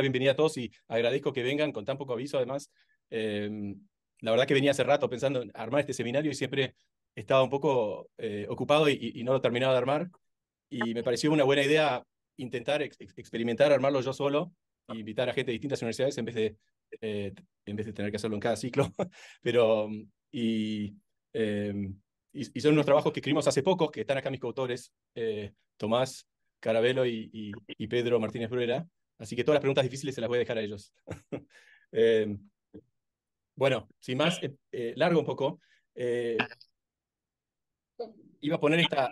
bienvenida a todos y agradezco que vengan con tan poco aviso, además. Em, la verdad que venía hace rato pensando en armar este seminario y siempre estaba un poco eh, ocupado y, no lo terminaba de armar. Y me pareció una buena idea intentar experimentar, armarlo yo solo e invitar a gente de distintas universidades en vez de, eh, en vez de tener que hacerlo en cada ciclo. Pero, y, em, y, son unos trabajos que escribimos hace poco, que están acá mis coautores, eh, Tomás Carabelo y, y, Pedro Martínez Bruera. Así que todas las preguntas difíciles se las voy a dejar a ellos. Em, bueno, sin más, largo un poco iba a poner esta,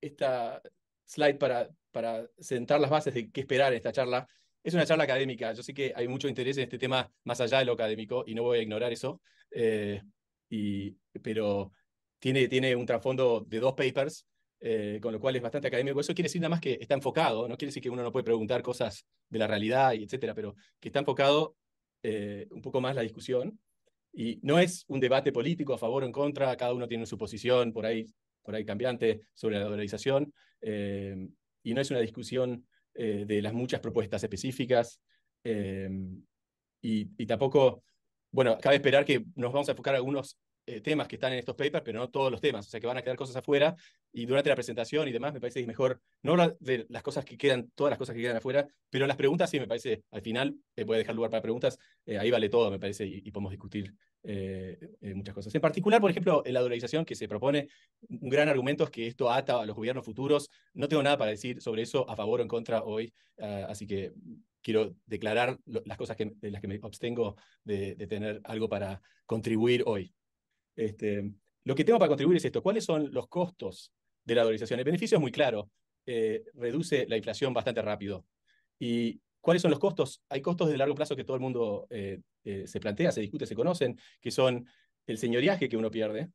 esta slide para, para sentar las bases de qué esperar en esta charla. Es una charla académica, yo sé que hay mucho interés en este tema más allá de lo académico y no voy a ignorar eso, eh, y, pero tiene, tiene un trasfondo de dos papers, eh, con lo cual es bastante académico. Eso quiere decir nada más que está enfocado, no quiere decir que uno no puede preguntar cosas de la realidad, y etcétera, pero que está enfocado eh, un poco más la discusión y no es un debate político a favor o en contra, cada uno tiene su posición por ahí, por ahí cambiante sobre la dolarización, eh, y no es una discusión de las muchas propuestas específicas, y, y, tampoco, bueno, cabe esperar que nos vamos a enfocar algunos eh, temas que están en estos papers, pero no todos los temas, o sea que van a quedar cosas afuera y durante la presentación y demás me parece que es mejor no hablar de las cosas que quedan, todas las cosas que quedan afuera, pero las preguntas sí me parece, al final eh, puede dejar lugar para preguntas, eh, ahí vale todo me parece y, podemos discutir muchas cosas. En particular, por ejemplo, en la dolarización que se propone, un gran argumento es que esto ata a los gobiernos futuros, no tengo nada para decir sobre eso a favor o en contra hoy, ah, así que quiero declarar las cosas que, de las que me abstengo de, de tener algo para contribuir hoy. Este, lo que tengo para contribuir es esto. ¿Cuáles son los costos de la dolarización? El beneficio es muy claro. Eh, reduce la inflación bastante rápido. ¿Y cuáles son los costos? Hay costos de largo plazo que todo el mundo eh, eh, se plantea, se discute, se conocen, que son el señoriaje que uno pierde.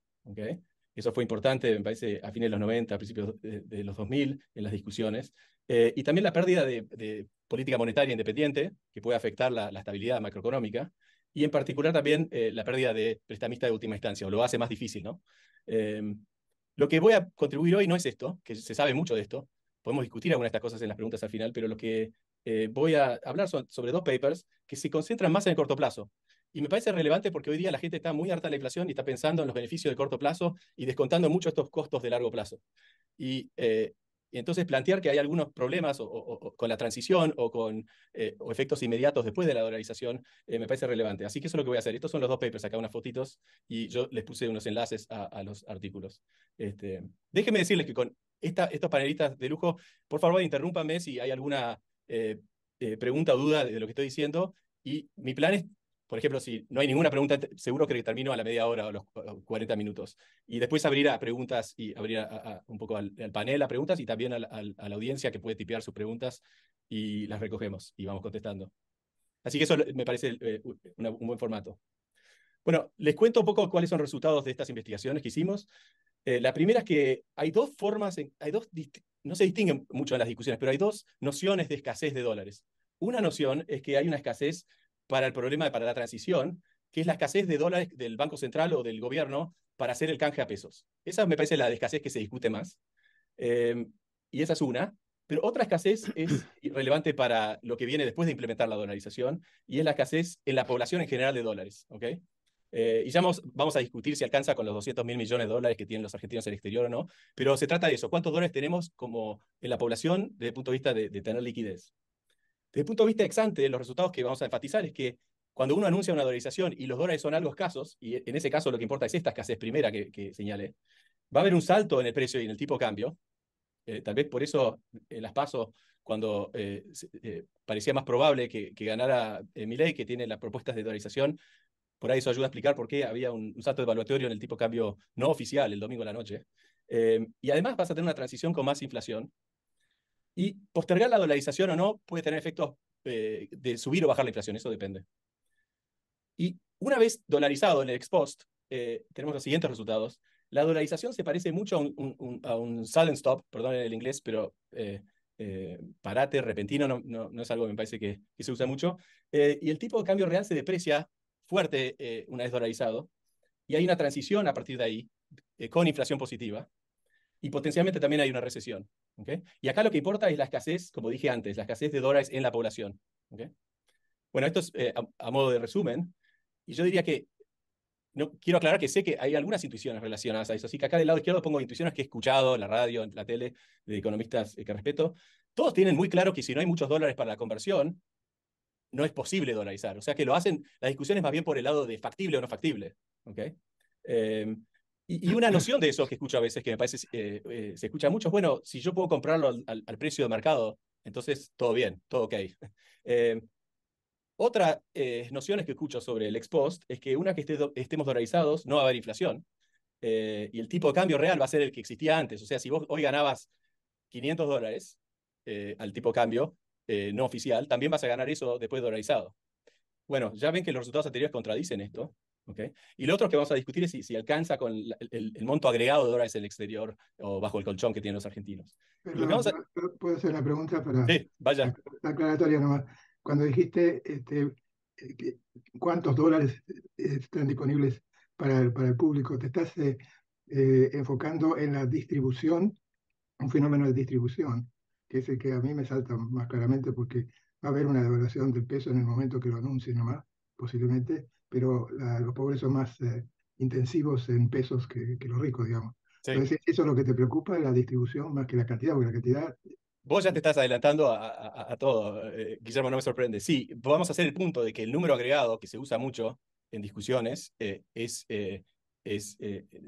Eso fue importante, me parece, a fines de los 90, a principios de, los 2000, en las discusiones. y también la pérdida de, política monetaria independiente, que puede afectar la estabilidad macroeconómica y en particular también eh, la pérdida de prestamista de última instancia, o lo hace más difícil, ¿no? Em, lo que voy a contribuir hoy no es esto, que se sabe mucho de esto, podemos discutir algunas de estas cosas en las preguntas al final, pero lo que eh, voy a hablar son sobre dos papers que se concentran más en el corto plazo. Y me parece relevante porque hoy día la gente está muy harta de la inflación y está pensando en los beneficios de corto plazo y descontando mucho estos costos de largo plazo. Y eh, entonces plantear que hay algunos problemas o, con la transición o con eh, efectos inmediatos después de la dolarización eh, me parece relevante. Así que eso es lo que voy a hacer. Estos son los dos papers, acá unas fotitos y yo les puse unos enlaces a, los artículos. Este, déjenme decirles que con esta, estos panelistas de lujo, por favor interrúmpame si hay alguna eh, pregunta o duda de lo que estoy diciendo. Y mi plan es por ejemplo, si no hay ninguna pregunta, seguro que termino a la media hora o los 40 minutos. Y después abrir a preguntas y abrir un poco al, panel a preguntas y también a la, audiencia que puede tipear sus preguntas y las recogemos y vamos contestando. Así que eso me parece eh, un buen formato. Bueno, les cuento un poco cuáles son los resultados de estas investigaciones que hicimos. Eh, la primera es que hay dos formas, hay dos, no se distinguen mucho en las discusiones, pero hay dos nociones de escasez de dólares. Una noción es que hay una escasez para el problema, para la transición, que es la escasez de dólares del Banco Central o del gobierno para hacer el canje a pesos. Esa me parece la escasez que se discute más. Em, y esa es una. Pero otra escasez es relevante para lo que viene después de implementar la dolarización, y es la escasez en la población en general de dólares. ¿okay? Eh, y ya vamos, vamos, a discutir si alcanza con los 200 mil millones de dólares que tienen los argentinos en el exterior o no, pero se trata de eso. ¿Cuántos dólares tenemos como en la población desde el punto de vista de, de tener liquidez? Desde el punto de vista ex ante, los resultados que vamos a enfatizar es que cuando uno anuncia una dolarización y los dólares son algo escasos, y en ese caso lo que importa es esta escasez primera que, que va a haber un salto en el precio y en el tipo de cambio. Eh, tal vez por eso en las pasos, cuando eh, eh, parecía más probable que, que ganara Milei, que tiene las propuestas de dolarización, por ahí eso ayuda a explicar por qué había un, salto evaluatorio en el tipo de cambio no oficial el domingo a la noche. y además vas a tener una transición con más inflación, y postergar la dolarización o no puede tener efectos eh, de subir o bajar la inflación, eso depende. Y una vez dolarizado en el ex post, eh, tenemos los siguientes resultados. La dolarización se parece mucho a un, sudden stop, perdón el inglés, pero eh, parate repentino no, no, es algo que me parece que, que se usa mucho. y el tipo de cambio real se deprecia fuerte una vez dolarizado. Y hay una transición a partir de ahí, con inflación positiva. Y potencialmente también hay una recesión. Y acá lo que importa es la escasez, como dije antes, la escasez de dólares en la población. Bueno, esto es a, modo de resumen. Y yo diría que no, quiero aclarar que sé que hay algunas intuiciones relacionadas a eso. Así que acá del lado izquierdo pongo intuiciones que he escuchado en la radio, en la tele, de economistas que respeto. Todos tienen muy claro que si no hay muchos dólares para la conversión, no es posible dolarizar. O sea que lo hacen, la discusión es más bien por el lado de factible o no factible. ¿okay? Em, y, una noción de eso que escucho a veces, que me parece eh, eh, se escucha mucho, bueno, si yo puedo comprarlo al, precio de mercado, entonces todo bien, todo ok. Em, otra eh, nociones que escucho sobre el ex post es que una que estemos dolarizados no va a haber inflación y el tipo de cambio real va a ser el que existía antes. O sea, si vos hoy ganabas 500 dólares al tipo de cambio no oficial, también vas a ganar eso después dolarizado. Bueno, ya ven que los resultados anteriores contradicen esto. ¿Okay? Y lo otro que vamos a discutir es si, si alcanza con el, monto agregado de dólares en el exterior o bajo el colchón que tienen los argentinos. ¿Puedo hacer la pregunta para sí, vaya. la aclaratoria nomás? Cuando dijiste este, eh, cuántos dólares están disponibles para el, para el público, te estás eh, eh, enfocando en la distribución, un fenómeno de distribución, que es el que a mí me salta más claramente porque va a haber una devaluación del peso en el momento que lo anuncien nomás, posiblemente, pero los pobres son más eh, intensivos en pesos que, que los ricos, digamos. Entonces, eso es lo que te preocupa, la distribución más que la cantidad, porque la cantidad... Vos ya te estás adelantando a, a, todo, eh, Guillermo, no me sorprende. Sí, vamos a hacer el punto de que el número agregado, que se usa mucho en discusiones, eh, es, es,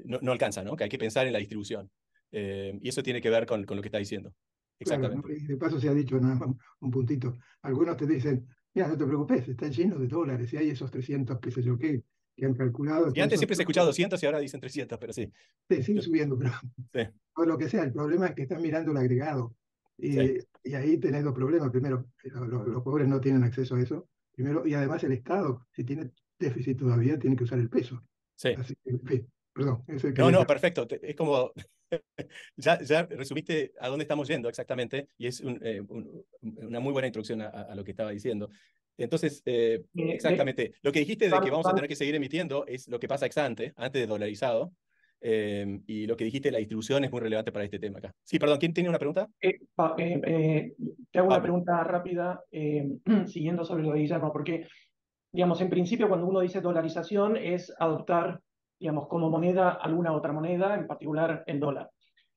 no, no, alcanza, ¿no? Que hay que pensar en la distribución. y eso tiene que ver con, con lo que está diciendo. Exactamente. y de paso se ha dicho nada más un puntito. Algunos te dicen, Mira, no te preocupes, están llenos de dólares y hay esos 300, qué sé yo qué, que han calculado. Y antes siempre se ha escuchado 200 y ahora dicen 300, pero sí. Sí, sigue subiendo, pero sí. lo que sea, el problema es que están mirando el agregado. Y, y ahí tenés dos problemas. Primero, los, pobres no tienen acceso a eso. Primero, y además el Estado, si tiene déficit todavía, tiene que usar el peso. Sí. Así que, perdón. no, no, perfecto. Es como, ya, ya resumiste a dónde estamos yendo exactamente, y es eh, una muy buena introducción a, lo que estaba diciendo. Entonces, eh, eh, exactamente, lo que dijiste de que vamos a tener que seguir emitiendo es lo que pasa ex ante, antes de dolarizado, em, y lo que dijiste, la distribución es muy relevante para este tema acá. Sí, perdón, ¿quién tiene una pregunta? te hago una pregunta rápida, em, siguiendo sobre lo de Guillermo, porque, digamos, en principio cuando uno dice dolarización es adoptar digamos, como moneda alguna otra moneda, en particular el dólar.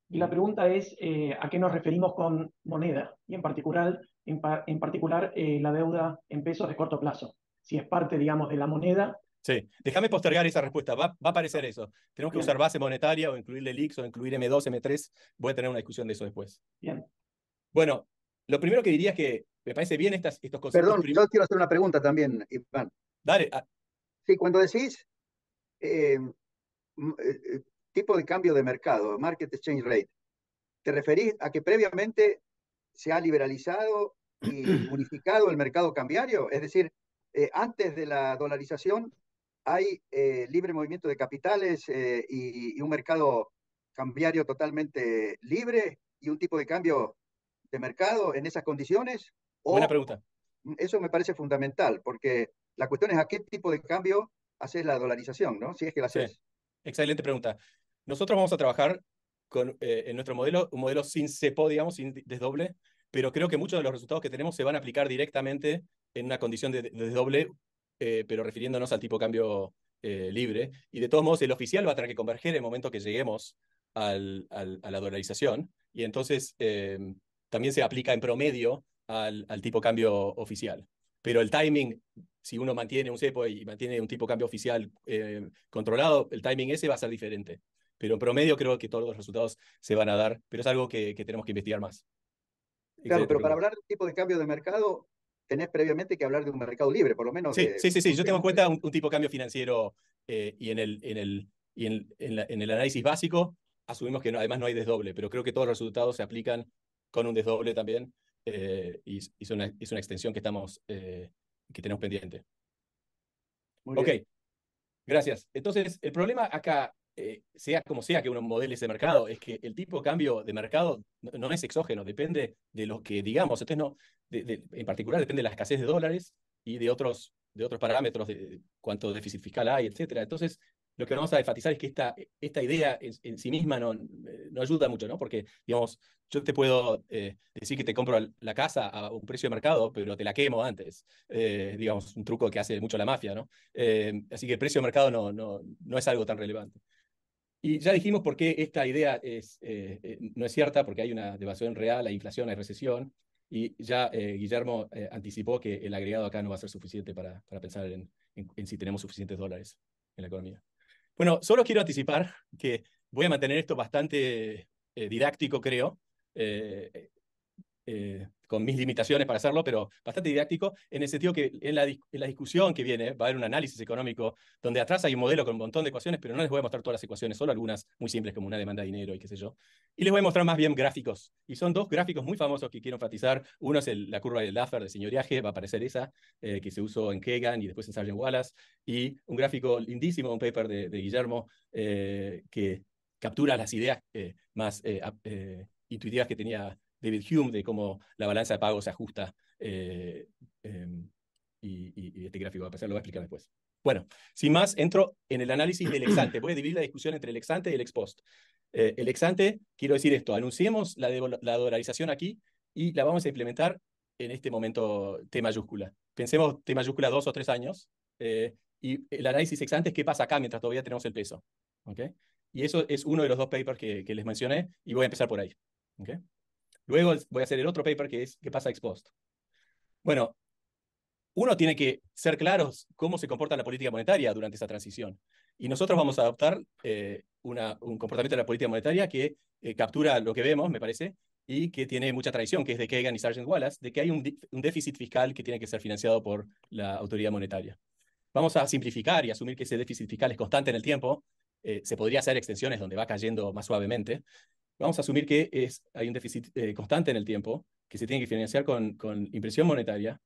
Y la pregunta es, eh, ¿a qué nos referimos con moneda? Y en particular, en, particular eh, la deuda en pesos de corto plazo. Si es parte, digamos, de la moneda. Sí, déjame postergar esa respuesta. Va, va a aparecer eso. Tenemos que usar base monetaria o incluir el o incluir M2, M3. Voy a tener una discusión de eso después. Bien. Bueno, lo primero que diría es que me parece bien estas, estos conceptos. Perdón, yo quiero hacer una pregunta también, Iván. Dale. Ah. Sí, cuando decís eh, eh, eh, tipo de cambio de mercado, market exchange rate, ¿te referís a que previamente se ha liberalizado y unificado el mercado cambiario? Es decir, antes de la dolarización hay libre movimiento de capitales y, un mercado cambiario totalmente libre y un tipo de cambio de mercado en esas condiciones? Buena pregunta. Eso me parece fundamental, porque la cuestión es a qué tipo de cambio haces la dolarización, ¿no? Si es que la haces. Excelente pregunta. Nosotros vamos a trabajar con, eh, en nuestro modelo, un modelo sin cepo, digamos, sin desdoble, pero creo que muchos de los resultados que tenemos se van a aplicar directamente en una condición de, desdoble, eh, pero refiriéndonos al tipo de cambio eh, libre. Y de todos modos, el oficial va a tener que converger en el momento que lleguemos al, a la dolarización, y entonces también se aplica en promedio al, al tipo de cambio oficial. Pero el timing si uno mantiene un cepo y mantiene un tipo de cambio oficial eh, controlado, el timing ese va a ser diferente. Pero en promedio creo que todos los resultados se van a dar, pero es algo que, tenemos que investigar más. Claro, pero para hablar de tipo de cambio de mercado, tenés previamente que hablar de un mercado libre, por lo menos. Sí, sí, sí, sí, Yo tengo en cuenta un, tipo de cambio financiero eh, y, en el, en, el, y en, en, el análisis básico asumimos que además no hay desdoble, pero creo que todos los resultados se aplican con un desdoble también eh, y, y es, una, es, una, extensión que estamos que tenemos pendiente. ok, gracias. Entonces, el problema acá, eh, sea como sea que uno modele ese mercado, es que el tipo de cambio de mercado no, es exógeno, depende de lo que digamos. Entonces, no, en particular depende de la escasez de dólares y de otros, de otros parámetros, de cuánto déficit fiscal hay, etcétera. Entonces, lo que vamos a enfatizar es que esta, idea en, sí misma no, no, ayuda mucho, ¿no? Porque, digamos, yo te puedo eh, decir que te compro la casa a un precio de mercado, pero te la quemo antes. Eh, digamos, un truco que hace mucho la mafia, ¿no? Eh, así que el precio de mercado no, no, no es algo tan relevante. Y ya dijimos por qué esta idea es, no es cierta, porque hay una devaluación real, hay inflación, hay recesión, y ya Guillermo anticipó que el agregado acá no va a ser suficiente para, para pensar en, en si tenemos suficientes dólares en la economía. Bueno, solo quiero anticipar que voy a mantener esto bastante eh, didáctico, creo, eh, eh, con mis limitaciones para hacerlo, pero bastante didáctico, en el sentido que en la, discusión que viene va a haber un análisis económico donde atrás hay un modelo con un montón de ecuaciones, pero no les voy a mostrar todas las ecuaciones, solo algunas muy simples como una demanda de dinero y qué sé yo. Y les voy a mostrar más bien gráficos. Y son dos gráficos muy famosos que quiero enfatizar. Uno es la curva del Laffer de señoriaje, va a aparecer esa, eh, que se usó en Kegan y después en Sargent Wallace. Y un gráfico lindísimo, un paper de, Guillermo, eh, que captura las ideas eh, más intuitivas que tenía David Hume de cómo la balanza de pagos se ajusta. Eh, em, y, este gráfico va a pasar, lo voy a explicar después. Bueno, sin más, entro en el análisis del ex ante. Voy a dividir la discusión entre el ex ante y el ex post. Eh, el ex ante, quiero decir esto, anunciemos la, la dolarización aquí y la vamos a implementar en este momento T mayúscula. Pensemos T mayúscula dos o tres años eh, y el análisis ex ante es qué pasa acá mientras todavía tenemos el peso. ¿okay? Y eso es uno de los dos papers que, que les mencioné y voy a empezar por ahí. ¿okay? Luego voy a hacer el otro paper que es qué pasa ex post. Bueno, uno tiene que ser claros cómo se comporta la política monetaria durante esa transición. Y nosotros vamos a adoptar eh, un comportamiento de la política monetaria que eh, captura lo que vemos, me parece, y que tiene mucha tradición, que es de Kagan y Sargent Wallace, de que hay un, un déficit fiscal que tiene que ser financiado por la autoridad monetaria. Vamos a simplificar y asumir que ese déficit fiscal es constante en el tiempo. Eh, se podría hacer extensiones donde va cayendo más suavemente, vamos a asumir que es, hay un déficit eh, constante en el tiempo, que se tiene que financiar con, con impresión monetaria,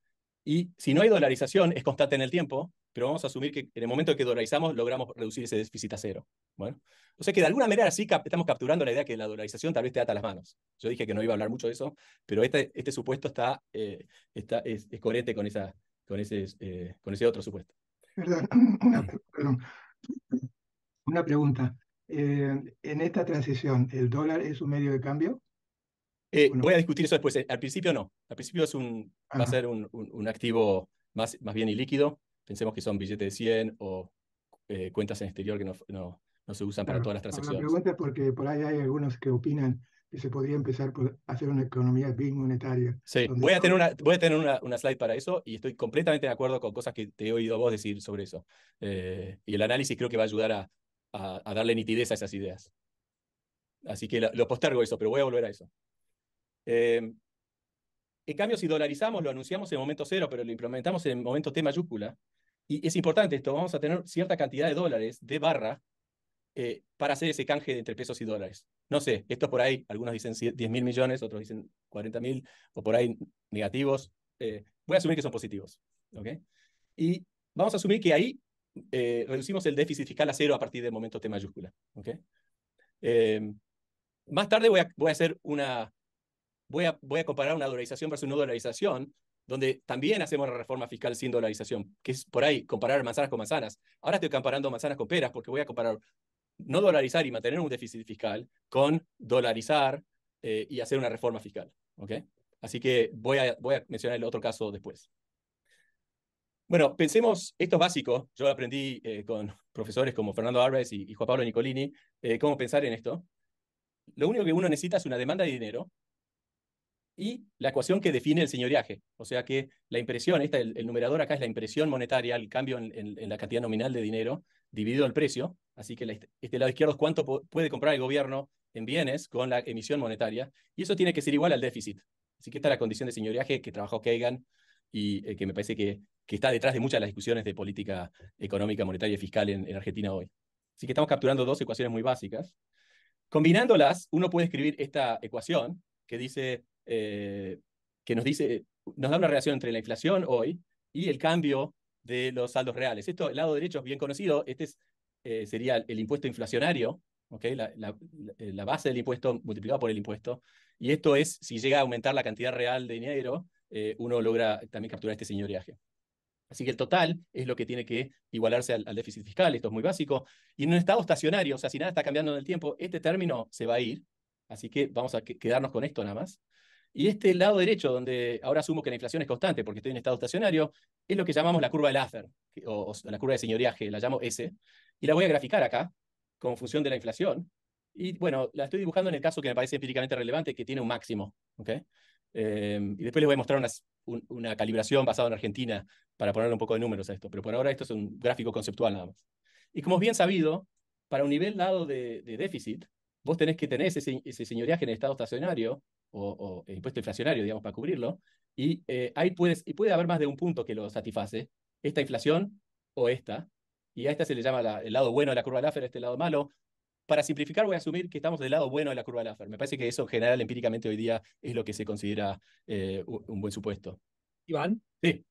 y si no hay dolarización, es constante en el tiempo, pero vamos a asumir que en el momento en que dolarizamos, logramos reducir ese déficit a cero. Bueno, o sea que de alguna manera sí estamos capturando la idea que la dolarización tal vez te ata las manos. Yo dije que no iba a hablar mucho de eso, pero este, este supuesto está, eh, está, es, coherente con, esa, con, ese, eh, con ese otro supuesto. Perdón, perdón. una pregunta. Eh, en esta transición, ¿el dólar es un medio de cambio? Eh, voy a discutir eso después. Al principio no. Al principio es un, va a ser un, un, activo más, más bien ilíquido. Pensemos que son billetes de 100 o eh, cuentas en exterior que no, no, no se usan para todas las transacciones. La pregunta es porque por ahí hay algunos que opinan que se podría empezar por hacer una economía bien monetaria. Sí, voy a tener, una, voy a tener una, una, slide para eso y estoy completamente de acuerdo con cosas que te he oído vos decir sobre eso. y el análisis creo que va a ayudar a, a, darle nitidez a esas ideas. Así que lo, postergo eso, pero voy a volver a eso. Eh, en cambio, si dolarizamos, lo anunciamos en momento cero, pero lo implementamos en momento T mayúscula. Y es importante esto, vamos a tener cierta cantidad de dólares de barra eh, para hacer ese canje entre pesos y dólares. No sé, esto por ahí, algunos dicen 10 mil millones, otros dicen 40 mil, o por ahí negativos. Eh, voy a asumir que son positivos. ¿okay? Y vamos a asumir que ahí eh, reducimos el déficit fiscal a cero a partir del momento T mayúscula. ¿okay? Eh, más tarde voy a, voy a hacer una, voy a, voy a comparar una dolarización versus no dolarización, donde también hacemos la reforma fiscal sin dolarización, que es por ahí comparar manzanas con manzanas. Ahora estoy comparando manzanas con peras porque voy a comparar no dolarizar y mantener un déficit fiscal con dolarizar eh, y hacer una reforma fiscal. ¿okay? Así que voy a, voy a mencionar el otro caso después. Bueno, pensemos, esto es básico, yo aprendí eh, con profesores como Fernando Álvarez y, Juan Pablo Nicolini, eh, cómo pensar en esto. Lo único que uno necesita es una demanda de dinero y la ecuación que define el señoriaje. O sea que la impresión, esta, el, numerador acá es la impresión monetaria, el cambio en, la cantidad nominal de dinero dividido el precio. Así que este lado izquierdo es cuánto puede comprar el gobierno en bienes con la emisión monetaria. Y eso tiene que ser igual al déficit. Así que esta es la condición de señoriaje que trabajó Kagan y eh, que me parece que, está detrás de muchas de las discusiones de política económica, monetaria y fiscal en, Argentina hoy. Así que estamos capturando dos ecuaciones muy básicas. Combinándolas, uno puede escribir esta ecuación que dice, eh, que nos dice, nos da una relación entre la inflación hoy y el cambio de los saldos reales. Esto, el lado derecho es bien conocido, este es, eh, sería el impuesto inflacionario, ¿okay? La, la, la, base del impuesto multiplicado por el impuesto, y esto es si llega a aumentar la cantidad real de dinero, eh, uno logra también capturar este señoriaje. Así que el total es lo que tiene que igualarse al, déficit fiscal, esto es muy básico. Y en un estado estacionario, o sea, si nada está cambiando en el tiempo, este término se va a ir, así que vamos a quedarnos con esto nada más. Y este lado derecho, donde ahora asumo que la inflación es constante porque estoy en estado estacionario, es lo que llamamos la curva de Laffer, o, la curva de señoriaje, la llamo S, y la voy a graficar acá como función de la inflación. Y bueno, la estoy dibujando en el caso que me parece empíricamente relevante, que tiene un máximo. ¿okay? Eh, y después les voy a mostrar una, calibración basada en Argentina para ponerle un poco de números a esto. Pero por ahora esto es un gráfico conceptual nada más. Y como es bien sabido, para un nivel dado de, déficit, vos tenés que tener ese, ese en estado estacionario o, o impuesto inflacionario, digamos, para cubrirlo. Y eh, ahí puedes, y puede haber más de un punto que lo satisface, esta inflación o esta. Y a esta se le llama la, el lado bueno de la curva de Laffer, este lado malo, para simplificar, voy a asumir que estamos del lado bueno de la curva de Laffer. Me parece que eso en general, empíricamente hoy día, es lo que se considera eh, un buen supuesto. Iván. Sí.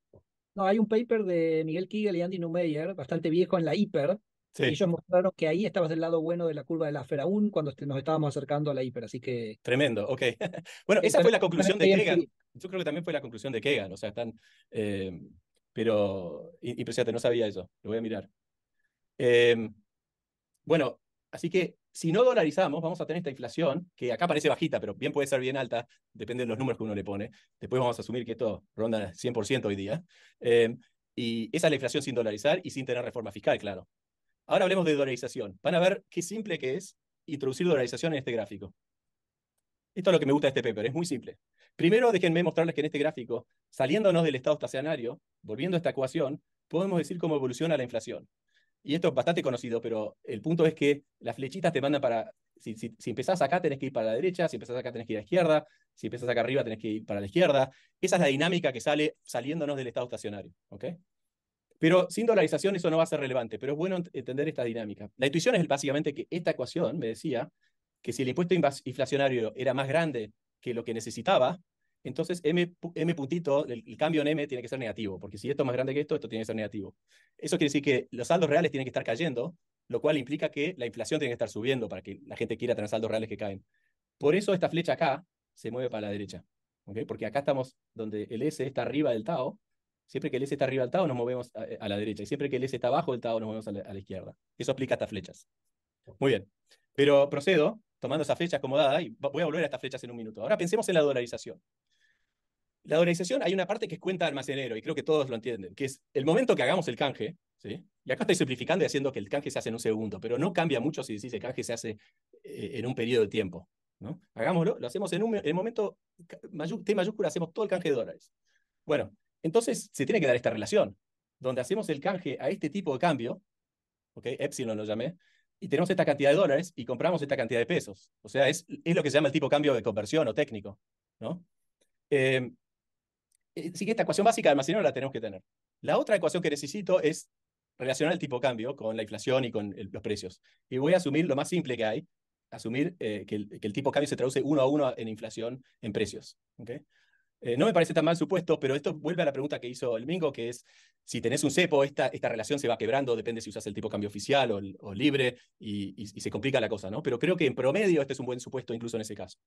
No, hay un paper de Miguel Kigel y Andy Neumeyer, bastante viejo en la hiper. Sí. Y ellos mostraron que ahí estabas del lado bueno de la curva de Laffer, aún cuando nos estábamos acercando a la hiper, así que... Tremendo, ok. bueno, esa fue la conclusión de Kegan. Yo creo que también fue la conclusión de Kegan, o sea, están... Eh, pero impresionante, no sabía eso, lo voy a mirar. Eh, bueno, Así que si no dolarizamos, vamos a tener esta inflación, que acá parece bajita, pero bien puede ser bien alta, depende de los números que uno le pone. Después vamos a asumir que esto ronda 100% hoy día. Eh, y esa es la inflación sin dolarizar y sin tener reforma fiscal, claro. Ahora hablemos de dolarización. Van a ver qué simple que es introducir dolarización en este gráfico. Esto es lo que me gusta de este paper, es muy simple. Primero, déjenme mostrarles que en este gráfico, saliéndonos del estado estacionario, volviendo a esta ecuación, podemos decir cómo evoluciona la inflación y esto es bastante conocido, pero el punto es que las flechitas te mandan para, si, si, si, empezás acá tenés que ir para la derecha, si empezás acá tenés que ir a la izquierda, si empezás acá arriba tenés que ir para la izquierda. Esa es la dinámica que sale saliéndonos del estado estacionario. ¿ok? Pero sin dolarización eso no va a ser relevante, pero es bueno entender esta dinámica. La intuición es básicamente que esta ecuación me decía que si el impuesto inflacionario era más grande que lo que necesitaba, entonces m, m puntito, el, cambio en m tiene que ser negativo, porque si esto es más grande que esto, esto tiene que ser negativo. Eso quiere decir que los saldos reales tienen que estar cayendo, lo cual implica que la inflación tiene que estar subiendo para que la gente quiera tener saldos reales que caen. Por eso esta flecha acá se mueve para la derecha, porque acá estamos donde el S está arriba del Tao, siempre que el S está arriba del Tao nos movemos a, la derecha, y siempre que el S está abajo del Tao nos movemos a la, a la izquierda. Eso aplica a estas flechas. Muy bien, pero procedo tomando esas flechas como dada, y voy a volver a estas flechas en un minuto. Ahora pensemos en la dolarización. La dolarización hay una parte que es cuenta de almacenero, y creo que todos lo entienden, que es el momento que hagamos el canje, ¿sí? y acá estoy simplificando y haciendo que el canje se hace en un segundo, pero no cambia mucho si decís el canje se hace eh, en un periodo de tiempo. ¿no? Hagámoslo, lo hacemos en, un, el momento T mayúscula, hacemos todo el canje de dólares. Bueno, entonces se tiene que dar esta relación, donde hacemos el canje a este tipo de cambio, ¿okay? epsilon lo llamé, y tenemos esta cantidad de dólares y compramos esta cantidad de pesos. O sea, es, es lo que se llama el tipo de cambio de conversión o técnico. ¿no? Eh, Así que esta ecuación básica de almacenero la tenemos que tener. La otra ecuación que necesito es relacionar el tipo de cambio con la inflación y con el, los precios. Y voy a asumir lo más simple que hay, asumir eh, que, el, que, el, tipo de cambio se traduce uno a uno en inflación en precios. ¿okay? Eh, no me parece tan mal supuesto, pero esto vuelve a la pregunta que hizo el Mingo, que es, si tenés un cepo, esta, esta relación se va quebrando, depende si usas el tipo de cambio oficial o, libre, y, se complica la cosa, ¿no? Pero creo que en promedio este es un buen supuesto incluso en ese caso.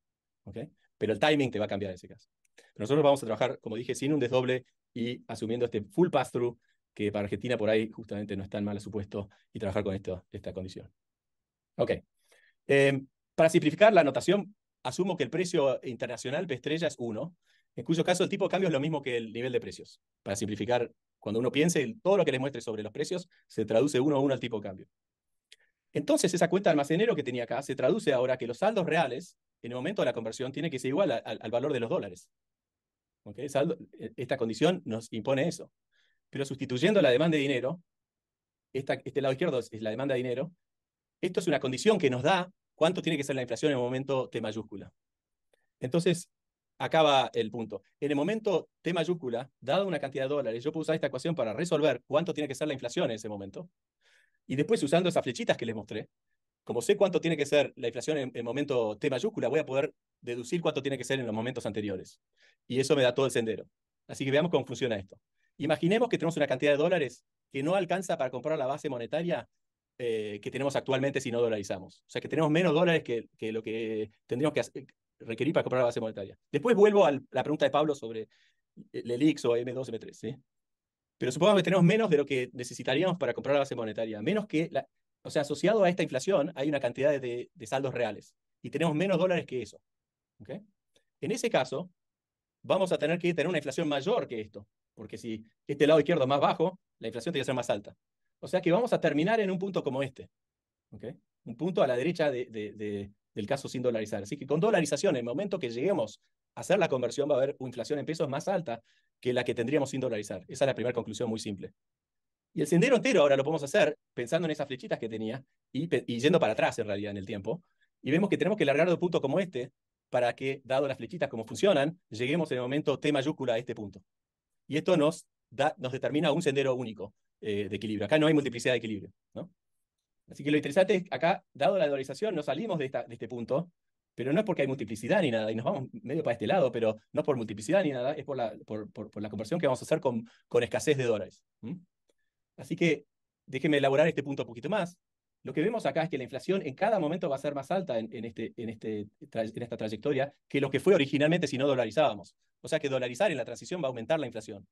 ¿okay? Pero el timing te va a cambiar en ese caso. Pero nosotros vamos a trabajar, como dije, sin un desdoble y asumiendo este full pass-through, que para Argentina por ahí justamente no es tan mal supuesto, y trabajar con esto, esta condición. Ok. Eh, para simplificar la anotación, asumo que el precio internacional P estrella es 1, en cuyo caso el tipo de cambio es lo mismo que el nivel de precios. Para simplificar, cuando uno piense, todo lo que les muestre sobre los precios se traduce uno a uno al tipo de cambio. Entonces, esa cuenta de almacenero que tenía acá se traduce ahora que los saldos reales, en el momento de la conversión, tienen que ser igual al valor de los dólares. Saldo, e, esta condición nos impone eso. Pero sustituyendo la demanda de dinero, esta, este lado izquierdo es la demanda de dinero, esto es una condición que nos da cuánto tiene que ser la inflación en el momento T mayúscula. Entonces, acaba el punto. En el momento T mayúscula, dada una cantidad de dólares, yo puedo usar esta ecuación para resolver cuánto tiene que ser la inflación en ese momento. Y después, usando esas flechitas que les mostré, como sé cuánto tiene que ser la inflación en el momento T mayúscula, voy a poder deducir cuánto tiene que ser en los momentos anteriores. Y eso me da todo el sendero. Así que veamos cómo funciona esto. Imaginemos que tenemos una cantidad de dólares que no alcanza para comprar la base monetaria eh, que tenemos actualmente si no dolarizamos. O sea, que tenemos menos dólares que, que lo que tendríamos que requerir para comprar la base monetaria. Después vuelvo a la pregunta de Pablo sobre el ELIX o M2, M3. ¿sí? Pero supongamos que tenemos menos de lo que necesitaríamos para comprar la base monetaria, menos que, la, o sea, asociado a esta inflación hay una cantidad de, de saldos reales y tenemos menos dólares que eso. En ese caso, vamos a tener que tener una inflación mayor que esto, porque si este lado izquierdo es más bajo, la inflación tiene que ser más alta. O sea que vamos a terminar en un punto como este. Un punto a la derecha de, de, del caso sin dolarizar. Así que con dolarización, en el momento que lleguemos a hacer la conversión, va a haber una inflación en pesos más alta que la que tendríamos sin dolarizar. Esa es la primera conclusión muy simple. Y el sendero entero ahora lo podemos hacer pensando en esas flechitas que tenía y, y yendo para atrás en realidad en el tiempo. Y vemos que tenemos que largar de un punto como este para que, dado las flechitas como funcionan, lleguemos en el momento T mayúscula a este punto. Y esto nos, da, nos determina un sendero único eh, de equilibrio. Acá no hay multiplicidad de equilibrio. ¿no? Así que lo interesante es, acá, dado la dolarización, no salimos de, esta, de este punto, pero no es porque hay multiplicidad ni nada, y nos vamos medio para este lado, pero no por multiplicidad ni nada, es por la, por, por, la conversión que vamos a hacer con, con escasez de dólares. Así que déjenme elaborar este punto un poquito más. Lo que vemos acá es que la inflación en cada momento va a ser más alta en, este, en, este, en esta trayectoria que lo que fue originalmente si no dolarizábamos. O sea que dolarizar en la transición va a aumentar la inflación.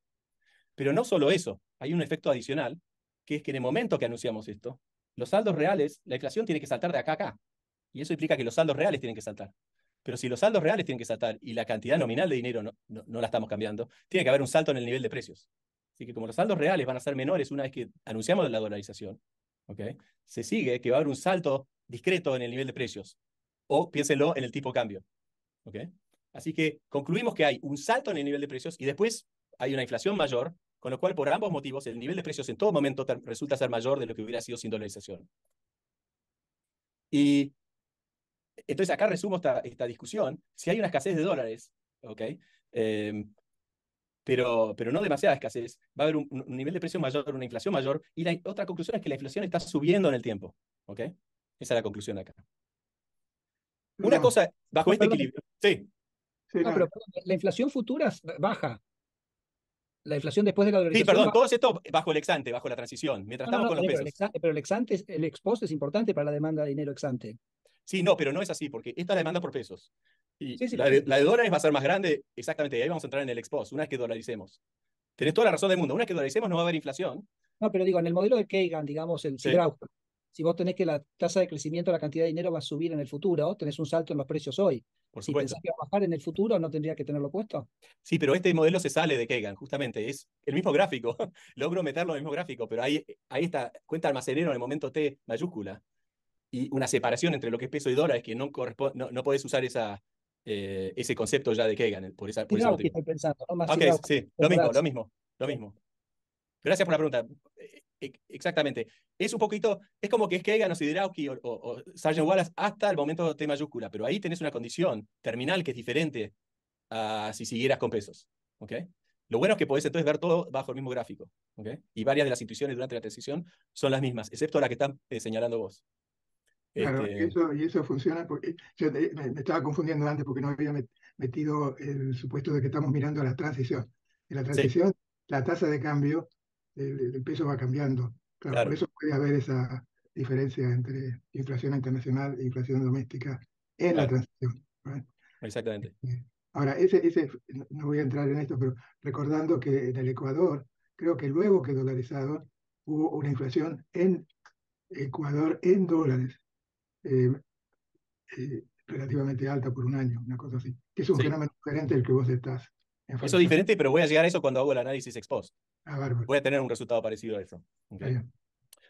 Pero no solo eso, hay un efecto adicional, que es que en el momento que anunciamos esto, los saldos reales, la inflación tiene que saltar de acá a acá. Y eso implica que los saldos reales tienen que saltar. Pero si los saldos reales tienen que saltar y la cantidad nominal de dinero no, la estamos cambiando, tiene que haber un salto en el nivel de precios. Así que como los saldos reales van a ser menores una vez que anunciamos la dolarización, ¿okay? se sigue que va a haber un salto discreto en el nivel de precios. O piénsenlo en el tipo de cambio. ¿okay? Así que concluimos que hay un salto en el nivel de precios y después hay una inflación mayor con lo cual, por ambos motivos, el nivel de precios en todo momento resulta ser mayor de lo que hubiera sido sin dolarización. Y entonces acá resumo esta, esta discusión. Si hay una escasez de dólares, ¿ok? Em, pero, pero no demasiada escasez, va a haber un, nivel de precio mayor, una inflación mayor, y la otra conclusión es que la inflación está subiendo en el tiempo. ¿ok? Esa es la conclusión acá. Una cosa, bajo este equilibrio. Sí. pero la inflación futura baja la inflación después de la dolarización. Sí, perdón, todo esto bajo el exante, bajo la transición, mientras estamos con los pesos. Pero el, exante, el expost es importante para la demanda de dinero exante. Sí, no, pero no es así, porque esta la demanda por pesos. Y la, de, dólares va a ser más grande, exactamente, y ahí vamos a entrar en el expost, una vez que dolaricemos. Tenés toda la razón del mundo, una vez que dolaricemos no va a haber inflación. No, pero digo, en el modelo de Kagan, digamos, el sí si vos tenés que la tasa de crecimiento, la cantidad de dinero va a subir en el futuro, tenés un salto en los precios hoy. Por si pensás que va a bajar en el futuro, ¿no tendría que tenerlo puesto? Sí, pero este modelo se sale de Kagan, justamente. Es el mismo gráfico. Logro meterlo en el mismo gráfico, pero ahí, ahí está, cuenta almacenero en el momento T mayúscula. Y una separación entre lo que es peso y dólar es que no, no, no podés usar esa, eh, ese concepto ya de Kagan por esa, por estoy pensando, ¿no? sí, lo mismo, lo mismo, lo mismo. Gracias por la pregunta. Exactamente. Es un poquito, es como que es Kagan o Siderowski o, o, Sargent Wallace hasta el momento de T mayúscula, pero ahí tenés una condición terminal que es diferente a si siguieras con pesos. ¿okay? Lo bueno es que podés entonces ver todo bajo el mismo gráfico. ¿okay? Y varias de las intuiciones durante la transición son las mismas, excepto la que están eh, señalando vos. Claro, este... eso, y eso funciona porque yo me, estaba confundiendo antes porque no había metido el supuesto de que estamos mirando la transición. En la transición, la tasa de cambio el, peso va cambiando. Claro, Por eso puede haber esa diferencia entre inflación internacional e inflación doméstica en la transición. Exactamente. Este, ahora, ese, ese, no voy a entrar en esto, pero recordando que en el Ecuador, creo que luego que dolarizado, hubo una inflación en Ecuador en dólares eh, eh, relativamente alta por un año, una cosa así, que es un fenómeno diferente al que vos estás. Eso es diferente, pero voy a llegar a eso cuando hago el análisis ex post. Ah, Voy a tener un resultado parecido a eso.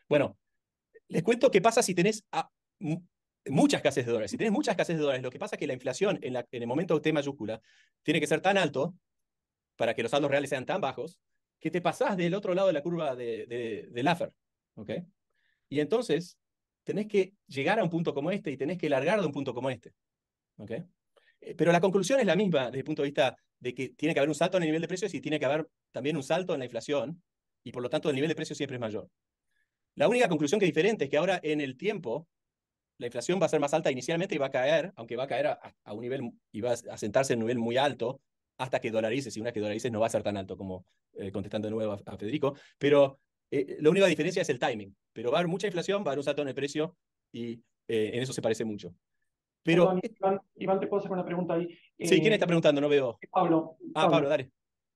Bueno, les cuento qué pasa si tenés a, mucha escasez de dólares. Si tenés mucha escasez de dólares, lo que pasa es que la inflación en, la, en el momento de T mayúscula tiene que ser tan alto para que los saldos reales sean tan bajos que te pasás del otro lado de la curva de, de, de Laffer. Y entonces tenés que llegar a un punto como este y tenés que largar de un punto como este. Eh, pero la conclusión es la misma desde el punto de vista de que tiene que haber un salto en el nivel de precios y tiene que haber también un salto en la inflación, y por lo tanto el nivel de precios siempre es mayor. La única conclusión que es diferente es que ahora en el tiempo la inflación va a ser más alta inicialmente y va a caer, aunque va a caer a, un nivel y va a sentarse en un nivel muy alto hasta que dolarices, y una que dolarices no va a ser tan alto como eh, contestando de nuevo a, Federico, pero eh, la única diferencia es el timing, pero va a haber mucha inflación, va a haber un salto en el precio y en eso se parece mucho. Pero, Iván, te puedo hacer una pregunta ahí. Sí, ¿quién está preguntando? No veo. Pablo. Ah, Pablo, dale.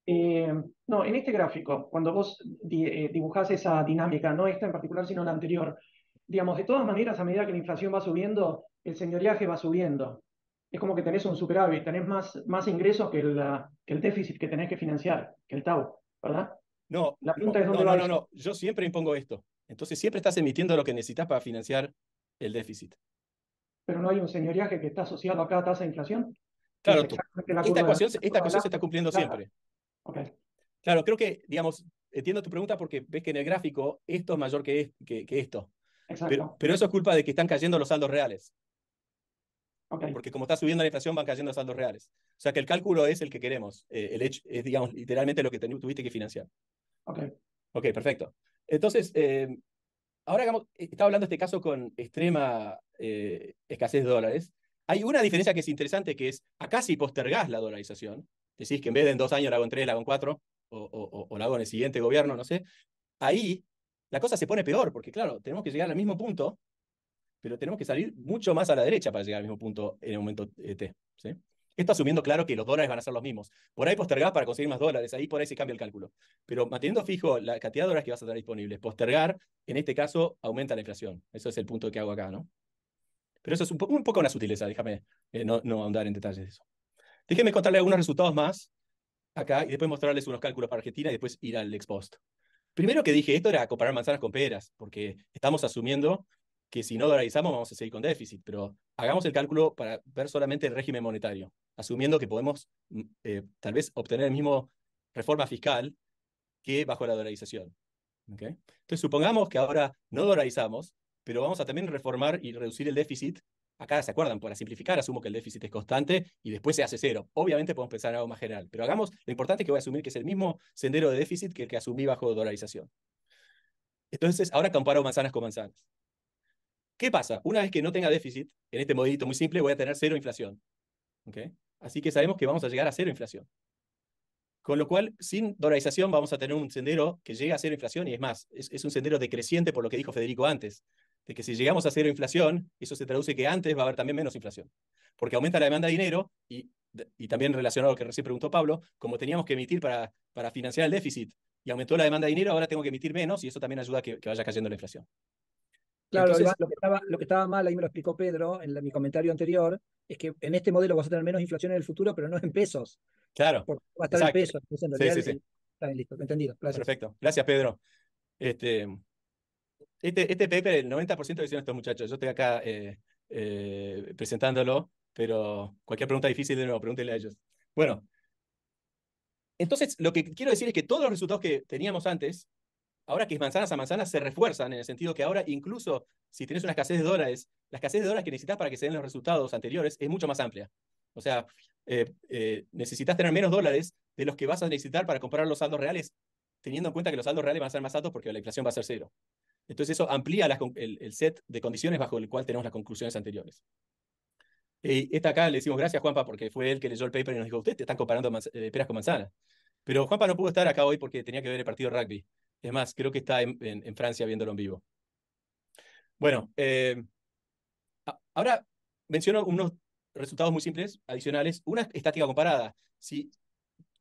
Eh, no, en este gráfico, cuando vos eh, dibujás esa dinámica, no esta en particular, sino la anterior, digamos, de todas maneras, a medida que la inflación va subiendo, el señoriaje va subiendo. Es como que tenés un superávit, tenés más, más ingresos que el, que el déficit que tenés que financiar, que el TAU, ¿verdad? No, la pregunta es dónde no, no, no, no, yo siempre impongo esto. Entonces siempre estás emitiendo lo que necesitas para financiar el déficit. Pero no hay un señoriaje que está asociado a cada tasa de inflación. Claro, esta ecuación, esta ecuación se está cumpliendo siempre. Okay. Claro, creo que, digamos, entiendo tu pregunta porque ves que en el gráfico esto es mayor que, que, esto. Exacto. Pero, eso es culpa de que están cayendo los saldos reales. Okay. Porque como está subiendo la inflación, van cayendo los saldos reales. O sea que el cálculo es el que queremos. Eh, el hecho es, digamos, literalmente lo que tuviste que financiar. Ok. Ok, perfecto. Entonces, eh, ahora hagamos, estaba hablando de este caso con extrema eh, escasez de dólares. Hay una diferencia que es interesante, que es acá si postergás la dolarización, decís que en vez de en dos años la hago en tres, la hago en cuatro, o, la hago en el siguiente gobierno, no sé, ahí la cosa se pone peor, porque claro, tenemos que llegar al mismo punto, pero tenemos que salir mucho más a la derecha para llegar al mismo punto en el momento eh, T. ¿sí? Esto asumiendo claro que los dólares van a ser los mismos. Por ahí postergar para conseguir más dólares, ahí por ahí se cambia el cálculo. Pero manteniendo fijo la cantidad de dólares que vas a tener disponibles, postergar, en este caso, aumenta la inflación. Eso es el punto que hago acá, ¿no? Pero eso es un, poco, un poco una sutileza, déjame eh, no, no ahondar en detalles de eso. Déjenme contarle algunos resultados más acá y después mostrarles unos cálculos para Argentina y después ir al ex post. Primero que dije, esto era comparar manzanas con peras, porque estamos asumiendo que si no dolarizamos vamos a seguir con déficit, pero hagamos el cálculo para ver solamente el régimen monetario, asumiendo que podemos mm, eh, tal vez obtener el mismo reforma fiscal que bajo la dolarización. Entonces supongamos que ahora no dolarizamos, pero vamos a también reformar y reducir el déficit Acá se acuerdan, para simplificar, asumo que el déficit es constante y después se hace cero. Obviamente podemos pensar en algo más general, pero hagamos, lo importante es que voy a asumir que es el mismo sendero de déficit que el que asumí bajo dolarización. Entonces, ahora comparo manzanas con manzanas. ¿Qué pasa? Una vez que no tenga déficit, en este modelito muy simple voy a tener cero inflación. ¿Okay? Así que sabemos que vamos a llegar a cero inflación. Con lo cual, sin dolarización vamos a tener un sendero que llega a cero inflación y es más, es, es un sendero decreciente por lo que dijo Federico antes de que si llegamos a cero inflación, eso se traduce que antes va a haber también menos inflación, porque aumenta la demanda de dinero y, y también relacionado a lo que recién preguntó Pablo, como teníamos que emitir para, para financiar el déficit y aumentó la demanda de dinero, ahora tengo que emitir menos y eso también ayuda a que, vaya cayendo la inflación. Claro, lo, que estaba, lo que estaba mal, ahí me lo explicó Pedro en mi comentario anterior, es que en este modelo vas a tener menos inflación en el futuro, pero no en pesos. Claro. Porque va a estar en pesos. sí, sí, sí. Está listo, entendido. Gracias. Perfecto. Gracias, Pedro. Este, este, este paper, el 90% lo hicieron estos muchachos. Yo estoy acá eh, eh, presentándolo, pero cualquier pregunta difícil, de nuevo, pregúntenle a ellos. Bueno, entonces lo que quiero decir es que todos los resultados que teníamos antes, ahora que es manzanas a manzanas, se refuerzan en el sentido que ahora incluso si tienes una escasez de dólares, la escasez de dólares que necesitas para que se den los resultados anteriores es mucho más amplia. O sea, eh, necesitas tener menos dólares de los que vas a necesitar para comprar los saldos reales, teniendo en cuenta que los saldos reales van a ser más altos porque la inflación va a ser cero. Entonces eso amplía el, set de condiciones bajo el cual tenemos las conclusiones anteriores. Y esta acá le decimos gracias, Juanpa, porque fue él que leyó el paper y nos dijo, ustedes te están comparando eh, peras con manzanas. Pero Juanpa no pudo estar acá hoy porque tenía que ver el partido de rugby. Es más, creo que está en, Francia viéndolo en vivo. Bueno, eh, ahora menciono unos resultados muy simples, adicionales. Una estática comparada. Si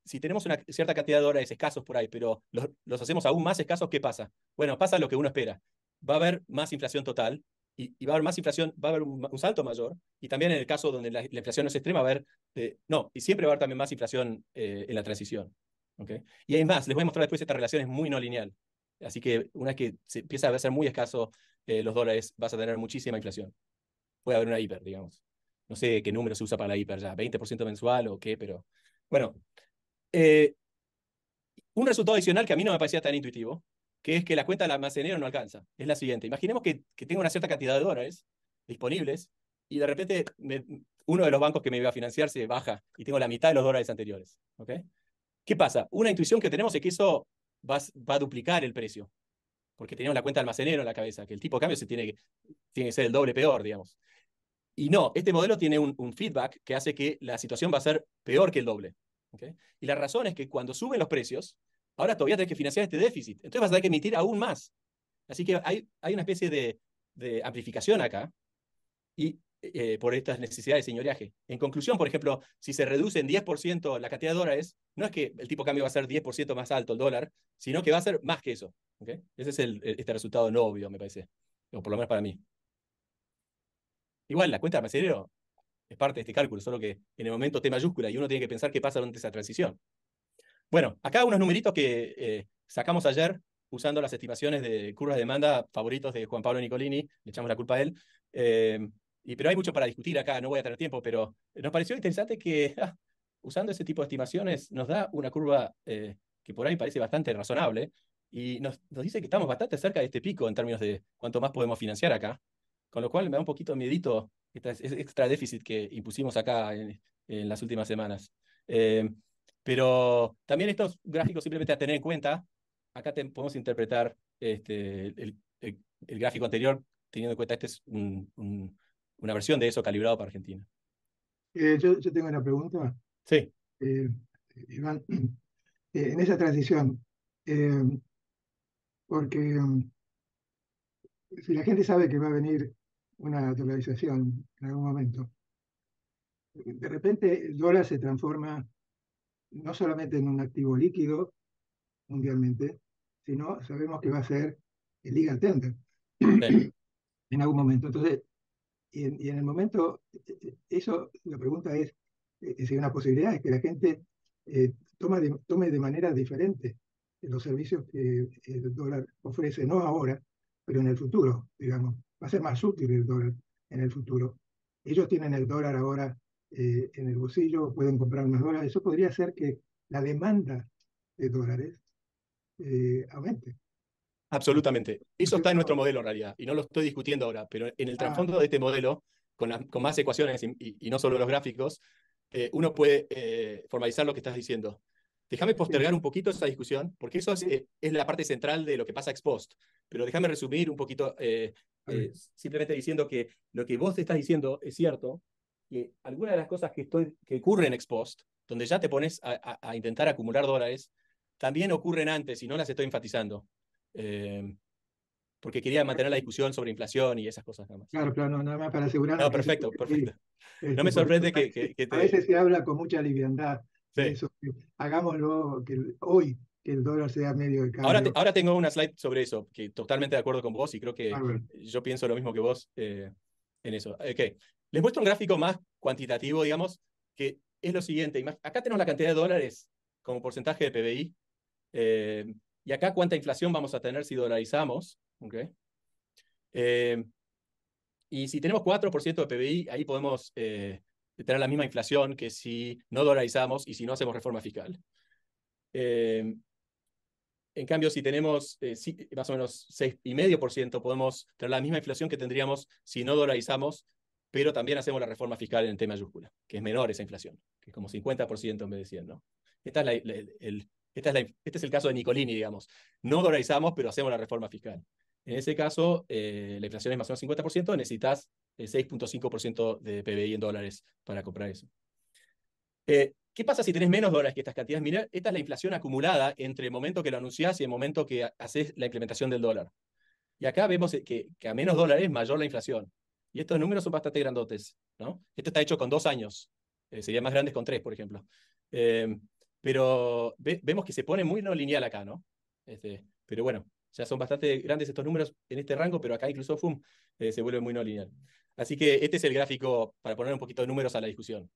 si tenemos una cierta cantidad de dólares escasos por ahí, pero los, hacemos aún más escasos, ¿qué pasa? Bueno, pasa lo que uno espera. Va a haber más inflación total y, va a haber más inflación, va a haber un, salto mayor. Y también en el caso donde la, inflación no es extrema, va a haber, eh, no, y siempre va a haber también más inflación eh, en la transición. ¿okay? Y hay más, les voy a mostrar después esta relación es muy no lineal. Así que una vez que se empieza a ser muy escaso eh, los dólares, vas a tener muchísima inflación. Puede haber una hiper, digamos. No sé qué número se usa para la hiper ya, 20% mensual o qué, pero bueno, eh, un resultado adicional que a mí no me parecía tan intuitivo, que es que la cuenta del almacenero no alcanza. Es la siguiente. Imaginemos que, tengo una cierta cantidad de dólares disponibles y de repente uno de los bancos que me iba a financiar se baja y tengo la mitad de los dólares anteriores. ¿okay? ¿Qué pasa? Una intuición que tenemos es que eso va, va a duplicar el precio, porque tenemos la cuenta almacenero en la cabeza, que el tipo de cambio se tiene que, tiene que ser el doble peor, digamos. Y no, este modelo tiene un, un feedback que hace que la situación va a ser peor que el doble. Y la razón es que cuando suben los precios, ahora todavía tenés que financiar este déficit. Entonces vas a tener que emitir aún más. Así que hay, una especie de, amplificación acá. Y eh, por estas necesidades de señoreaje. En conclusión, por ejemplo, si se reduce en 10% la cantidad de dólares, no es que el tipo de cambio va a ser 10% más alto el dólar, sino que va a ser más que eso. Ese es el, este resultado no obvio, me parece, o por lo menos para mí. Igual, la cuenta de almacenero es parte de este cálculo, solo que en el momento T mayúscula y uno tiene que pensar qué pasa durante esa transición. Bueno, acá unos numeritos que eh, sacamos ayer usando las estimaciones de curvas de demanda favoritos de Juan Pablo Nicolini, le echamos la culpa a él. Eh, y, pero hay mucho para discutir acá, no voy a tener tiempo, pero nos pareció interesante que ah, usando ese tipo de estimaciones nos da una curva eh, que por ahí parece bastante razonable y nos, nos, dice que estamos bastante cerca de este pico en términos de cuánto más podemos financiar acá, con lo cual me da un poquito de miedito este extra déficit que impusimos acá en, las últimas semanas. Eh, pero también estos gráficos simplemente a tener en cuenta, acá podemos interpretar este, el, el, gráfico anterior teniendo en cuenta este es una versión de eso calibrado para Argentina. Eh, yo, yo, tengo una pregunta. Sí. Eh, Iván, en esa transición, porque mm, si la gente sabe que va a venir una dolarización en algún momento, de repente el dólar se transforma no solamente en un activo líquido mundialmente, sino sabemos que va a ser el legal tender en algún momento. Entonces, y en, el momento, eso, la pregunta es, eh, si hay una posibilidad es que la gente eh, tome, de, tome de manera diferente los servicios que el dólar ofrece, no ahora, pero en el futuro, digamos. Va a ser más útil el dólar en el futuro. Ellos tienen el dólar ahora eh, en el bolsillo, pueden comprar más dólares. Eso podría hacer que la demanda de dólares eh, aumente. Absolutamente. Eso está en nuestro modelo en realidad, y no lo estoy discutiendo ahora, pero en el ah. trasfondo de este modelo, con, con más ecuaciones y, no solo los gráficos, eh, uno puede formalizar lo que estás diciendo. Déjame postergar un poquito esa discusión, porque eso es, es, la parte central de lo que pasa ex post. Pero déjame resumir un poquito, simplemente diciendo que lo que vos estás diciendo es cierto, que algunas de las cosas que, estoy, que ocurren ex post, donde ya te pones a, intentar acumular dólares, también ocurren antes y no las estoy enfatizando. Eh, porque quería mantener la discusión sobre inflación y esas cosas nada más. Claro, claro, nada más para asegurar. No, perfecto, perfecto. no me sorprende que, que, A veces se habla con mucha liviandad. Eso, hagámoslo que hoy, que el dólar sea medio de cambio. Ahora, ahora tengo una slide sobre eso, que totalmente de acuerdo con vos y creo que yo pienso lo mismo que vos eh, en eso. Okay. Les muestro un gráfico más cuantitativo, digamos, que es lo siguiente. Acá tenemos la cantidad de dólares como porcentaje de PBI. Eh, y acá cuánta inflación vamos a tener si dolarizamos. Okay. Eh, y si tenemos 4% de PBI, ahí podemos eh, tener la misma inflación que si no dolarizamos y si no hacemos reforma fiscal. En cambio, si tenemos más o menos 6,5%, podemos tener la misma inflación que tendríamos si no dolarizamos pero también hacemos la reforma fiscal en T mayúscula, que es menor esa inflación, que es como 50% en vez de 100, ¿no? Esta es el, este es el caso de Nicolini, digamos. No dolarizamos, pero hacemos la reforma fiscal. En ese caso, eh, la inflación es más o menos 50%, necesitas el 6.5% de PBI en dólares para comprar eso. Eh, ¿Qué pasa si tenés menos dólares que estas cantidades? Mira, esta es la inflación acumulada entre el momento que lo anunciás y el momento que haces la implementación del dólar. Y acá vemos que, que a menos dólares mayor la inflación. Y estos números son bastante grandotes, ¿no? Esto está hecho con dos años. Eh, sería más grandes con tres, por ejemplo. Em, pero vemos que se pone muy no lineal acá, ¿no? Este, pero bueno, ya son bastante grandes estos números en este rango, pero acá incluso FUM eh, se vuelve muy no lineal. Así que este es el gráfico para poner un poquito de números a la discusión.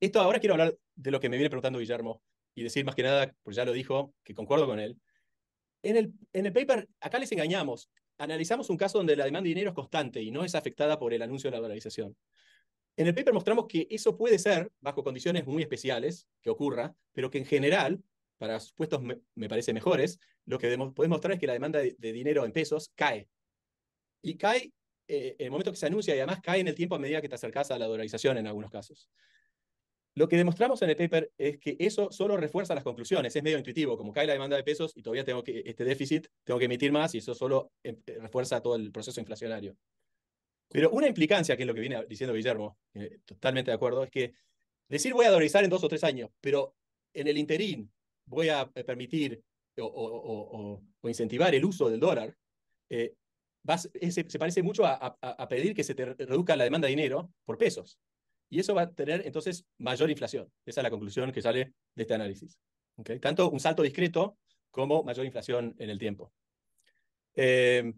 Esto ahora quiero hablar de lo que me viene preguntando Guillermo y decir más que nada, pues ya lo dijo, que concuerdo con él. En el, en el paper, acá les engañamos analizamos un caso donde la demanda de dinero es constante y no es afectada por el anuncio de la dolarización. En el paper mostramos que eso puede ser, bajo condiciones muy especiales, que ocurra, pero que en general, para supuestos me, parece mejores, lo que podemos mostrar es que la demanda de, dinero en pesos cae. Y cae eh, en el momento que se anuncia y además cae en el tiempo a medida que te acercas a la dolarización en algunos casos. Lo que demostramos en el paper es que eso solo refuerza las conclusiones, es medio intuitivo, como cae la demanda de pesos y todavía tengo que, este déficit, tengo que emitir más y eso solo eh, eh, refuerza todo el proceso inflacionario. Pero una implicancia, que es lo que viene diciendo Guillermo, eh, totalmente de acuerdo, es que decir voy a dolarizar en dos o tres años, pero en el interín voy a permitir o, incentivar el uso del dólar, se parece mucho a, pedir que se te reduzca la demanda de dinero por pesos. Y eso va a tener entonces mayor inflación. Esa es la conclusión que sale de este análisis. ¿Okay? Tanto un salto discreto como mayor inflación en el tiempo. Eh,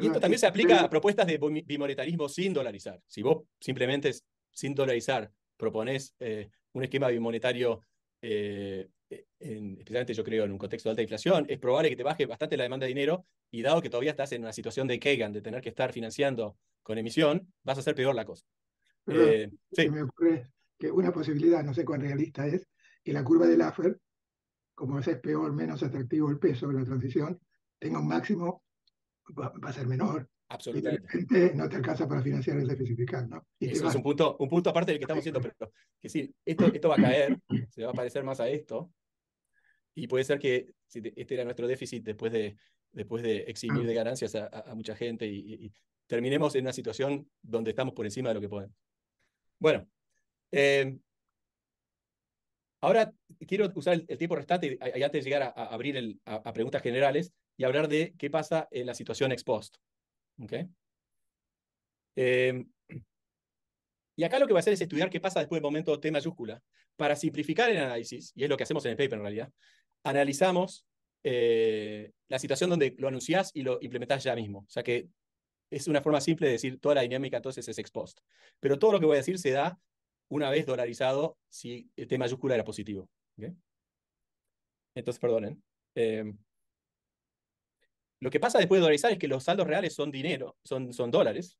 y esto también se aplica a propuestas de bimonetarismo sin dolarizar. Si vos simplemente sin dolarizar proponés eh, un esquema bimonetario, eh, especialmente yo creo en un contexto de alta inflación, es probable que te baje bastante la demanda de dinero y dado que todavía estás en una situación de Kagan, de tener que estar financiando con emisión, vas a hacer peor la cosa. Eh, sí. Me ocurre que una posibilidad, no sé cuán realista es, que la curva del Laffer, como es peor, menos atractivo el peso de la transición, tenga un máximo, va, a ser menor. Absolutamente. no te alcanza para financiar el déficit fiscal, ¿no? Eso es un punto, un punto aparte del que estamos haciendo, pero que sí, esto, esto va a caer, se va a parecer más a esto, y puede ser que si este era nuestro déficit después de, después de eximir de ganancias a, mucha gente y, terminemos en una situación donde estamos por encima de lo que podemos. Bueno, eh, ahora quiero usar el, tiempo restante y, antes de llegar a, abrir a, preguntas generales y hablar de qué pasa en la situación ex post. ¿Okay? Eh, y acá lo que va a hacer es estudiar qué pasa después del momento T mayúscula. Para simplificar el análisis, y es lo que hacemos en el paper en realidad, analizamos eh, la situación donde lo anunciás y lo implementás ya mismo. O sea que es una forma simple de decir toda la dinámica entonces es ex. Pero todo lo que voy a decir se da una vez dolarizado si el T mayúscula era positivo. Entonces, perdonen. Em, lo que pasa después de dolarizar es que los saldos reales son dinero, son, son dólares.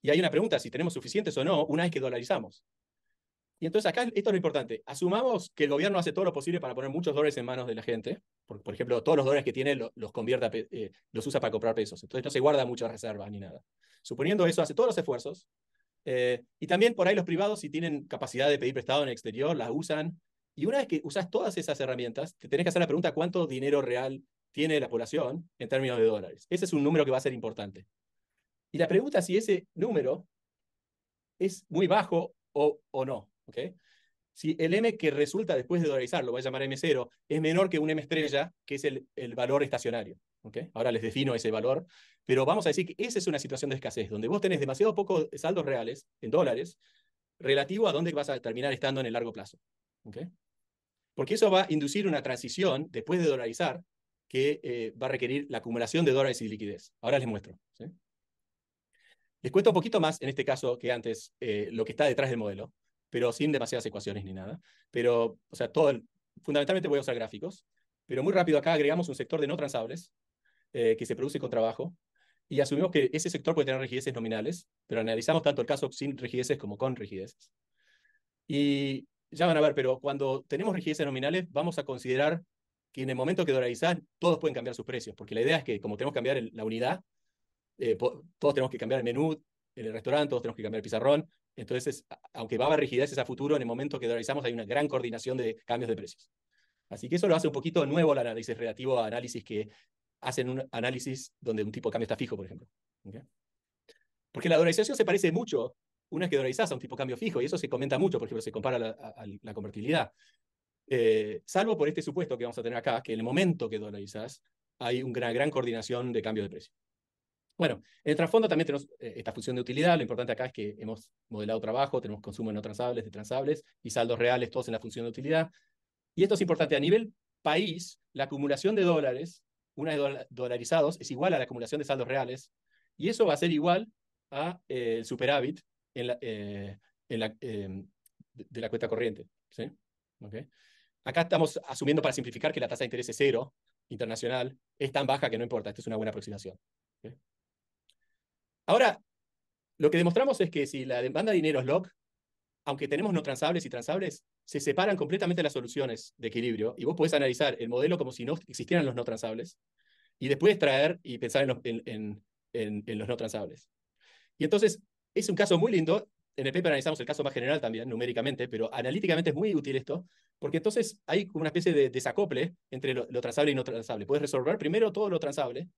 Y hay una pregunta si tenemos suficientes o no una vez que dolarizamos. Y entonces acá esto es lo importante. Asumamos que el gobierno hace todo lo posible para poner muchos dólares en manos de la gente. Por, por ejemplo, todos los dólares que tiene los, convierta, eh, los usa para comprar pesos. Entonces no se guarda muchas reservas ni nada. Suponiendo eso, hace todos los esfuerzos. Eh, y también por ahí los privados, si tienen capacidad de pedir prestado en el exterior, las usan. Y una vez que usas todas esas herramientas, te tenés que hacer la pregunta cuánto dinero real tiene la población en términos de dólares. Ese es un número que va a ser importante. Y la pregunta es si ese número es muy bajo o, o no. ¿Okay? Si el M que resulta después de dolarizar, lo voy a llamar M0, es menor que un M estrella, que es el, el valor estacionario. ¿okay? Ahora les defino ese valor, pero vamos a decir que esa es una situación de escasez, donde vos tenés demasiado pocos saldos reales en dólares relativo a dónde vas a terminar estando en el largo plazo. ¿okay? Porque eso va a inducir una transición después de dolarizar que eh, va a requerir la acumulación de dólares y liquidez. Ahora les muestro. Les cuento un poquito más, en este caso, que antes, eh, lo que está detrás del modelo pero sin demasiadas ecuaciones ni nada. Pero, o sea, todo fundamentalmente voy a usar gráficos, pero muy rápido acá agregamos un sector de no transables eh, que se produce con trabajo y asumimos que ese sector puede tener rigideces nominales, pero analizamos tanto el caso sin rigideces como con rigideces. Y ya van a ver, pero cuando tenemos rigideces nominales, vamos a considerar que en el momento que dolarizan, todos pueden cambiar sus precios, porque la idea es que como tenemos que cambiar la unidad, eh, todos tenemos que cambiar el menú en el restaurante, todos tenemos que cambiar el pizarrón, entonces, aunque va a haber rigideces a futuro, en el momento que dolarizamos hay una gran coordinación de cambios de precios. Así que eso lo hace un poquito nuevo el análisis relativo a análisis que hacen un análisis donde un tipo de cambio está fijo, por ejemplo. Porque la dolarización se parece mucho una vez que dolarizás a un tipo de cambio fijo, y eso se comenta mucho, por ejemplo, se compara la, a, la convertibilidad. Eh, salvo por este supuesto que vamos a tener acá, que en el momento que dolarizás hay una gran coordinación de cambio de precio. Bueno, en el trasfondo también tenemos eh, esta función de utilidad. Lo importante acá es que hemos modelado trabajo, tenemos consumo de no transables, de transables y saldos reales, todos en la función de utilidad. Y esto es importante a nivel país, la acumulación de dólares, una vez dolarizados, es igual a la acumulación de saldos reales. Y eso va a ser igual al eh, el superávit en la, eh, em, de, la cuenta corriente. ¿sí? Acá estamos asumiendo para simplificar que la tasa de interés es cero internacional, es tan baja que no importa, esta es una buena aproximación. Ahora, lo que demostramos es que si la demanda de dinero es log, aunque tenemos no transables y transables, se separan completamente las soluciones de equilibrio y vos podés analizar el modelo como si no existieran los no transables y después traer y pensar en los, no transables. Y entonces, es un caso muy lindo. En el paper analizamos el caso más general también, numéricamente, pero analíticamente es muy útil esto, porque entonces hay una especie de desacople entre lo, lo transable y no transable. Puedes resolver primero todo lo transable,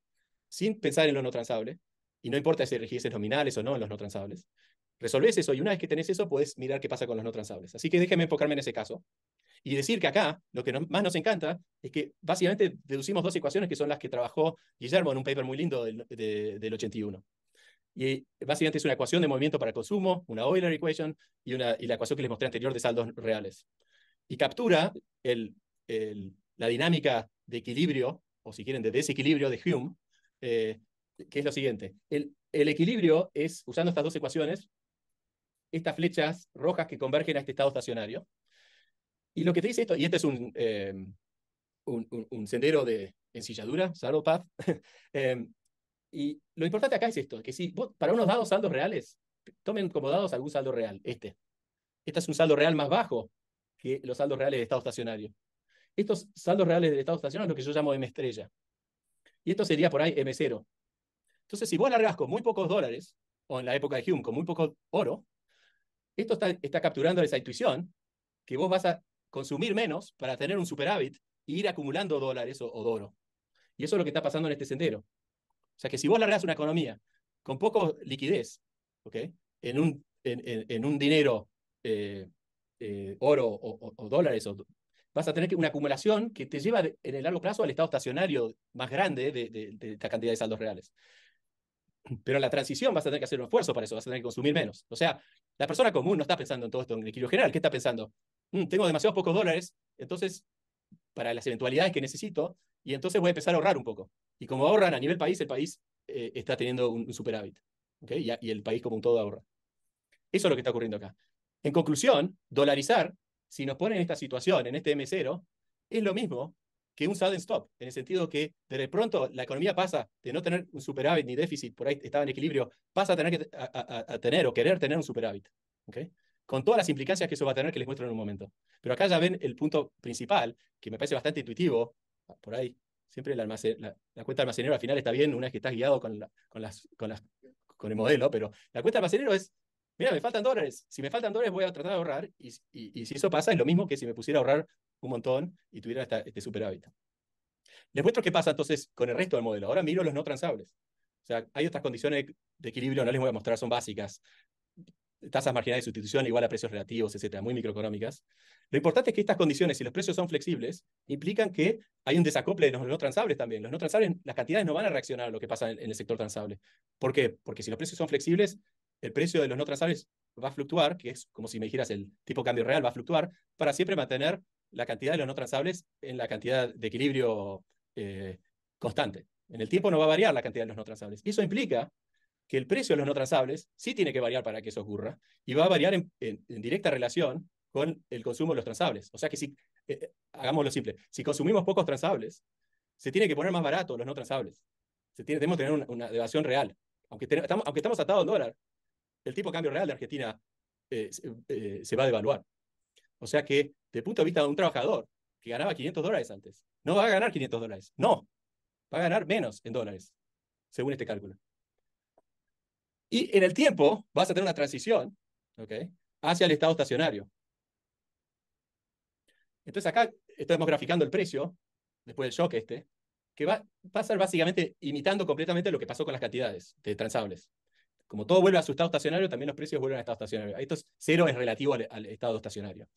sin pensar en lo no transable, y no importa si rigideces nominales o no en los no transables. Resolvés eso y una vez que tenés eso, podés mirar qué pasa con los no transables. Así que déjeme enfocarme en ese caso. Y decir que acá, lo que más nos encanta es que básicamente deducimos dos ecuaciones que son las que trabajó Guillermo en un paper muy lindo del, del 81. Y básicamente es una ecuación de movimiento para consumo, una Euler equation y, una, y la ecuación que les mostré anterior de saldos reales. Y captura el, el, la dinámica de equilibrio, o si quieren, de desequilibrio de Hume, eh, que es lo siguiente. El, el equilibrio es, usando estas dos ecuaciones, estas flechas rojas que convergen a este estado estacionario. Y lo que te dice esto, y este es un, eh, un, un, sendero de ensilladura, saddle path, eh, y lo importante acá es esto, que si vos, para unos dados saldos reales, tomen como dados algún saldo real, este. Este es un saldo real más bajo que los saldos reales de estado estacionario. Estos saldos reales del estado estacionario es lo que yo llamo M estrella. Y esto sería por ahí M0. Entonces, si vos largas con muy pocos dólares, o en la época de Hume con muy poco oro, esto está, está capturando esa intuición que vos vas a consumir menos para tener un superávit e ir acumulando dólares o, o oro. Y eso es lo que está pasando en este sendero. O sea que si vos largás una economía con poco liquidez, ¿ok? En un, en, en, en un dinero, eh, eh, oro o, o, dólares, o, vas a tener una acumulación que te lleva en el largo plazo al estado estacionario más grande de, de, de esta cantidad de saldos reales. Pero en la transición vas a tener que hacer un esfuerzo para eso, vas a tener que consumir menos. O sea, la persona común no está pensando en todo esto en el equilibrio general. ¿Qué está pensando? Mm, tengo demasiados pocos dólares, entonces, para las eventualidades que necesito, y entonces voy a empezar a ahorrar un poco. Y como ahorran a nivel país, el país eh, está teniendo un, un superávit. ¿okay? Y, y, el país como un todo ahorra. Eso es lo que está ocurriendo acá. En conclusión, dolarizar, si nos pone en esta situación, en este M0, es lo mismo que un sudden stop, en el sentido que de pronto la economía pasa de no tener un superávit ni déficit, por ahí estaba en equilibrio, pasa a tener, que, a, tener o querer tener un superávit. ¿okay? Con todas las implicancias que eso va a tener que les muestro en un momento. Pero acá ya ven el punto principal, que me parece bastante intuitivo, por ahí, siempre la, almacén, la, la, cuenta almacenero al final está bien una vez que estás guiado con, la, con, las, con, las, con el modelo, pero la cuenta almacenero es, mira, me faltan dólares, si me faltan dólares voy a tratar de ahorrar, y, y, y si eso pasa es lo mismo que si me pusiera a ahorrar un montón y tuviera este superávit. Les muestro qué pasa entonces con el resto del modelo. Ahora miro los no transables. O sea, hay otras condiciones de equilibrio, no les voy a mostrar, son básicas. Tasas marginales de sustitución igual a precios relativos, etcétera, muy microeconómicas. Lo importante es que estas condiciones, si los precios son flexibles, implican que hay un desacople de los no transables también. Los no transables, las cantidades no van a reaccionar a lo que pasa en, en el sector transable. ¿Por qué? Porque si los precios son flexibles, el precio de los no transables va a fluctuar, que es como si me dijeras el tipo de cambio real va a fluctuar, para siempre mantener la cantidad de los no transables en la cantidad de equilibrio eh, constante. En el tiempo no va a variar la cantidad de los no transables. Eso implica que el precio de los no transables sí tiene que variar para que eso ocurra y va a variar en, directa relación con el consumo de los transables. O sea que si, eh, eh hagámoslo simple, si consumimos pocos transables, se tiene que poner más barato los no transables. Se tiene, tenemos que tener una, una real. Aunque, estamos, aunque estamos atados al dólar, el tipo de cambio real de Argentina eh, se va a devaluar. O sea que, desde el punto de vista de un trabajador que ganaba 500 dólares antes, no va a ganar 500 dólares. No, va a ganar menos en dólares, según este cálculo. Y en el tiempo vas a tener una transición ¿okay? hacia el estado estacionario. Entonces acá estamos graficando el precio, después del shock este, que va, va a ser básicamente imitando completamente lo que pasó con las cantidades de transables. Como todo vuelve a su estado estacionario, también los precios vuelven al estado estacionario. Esto es cero es relativo al, estado estacionario.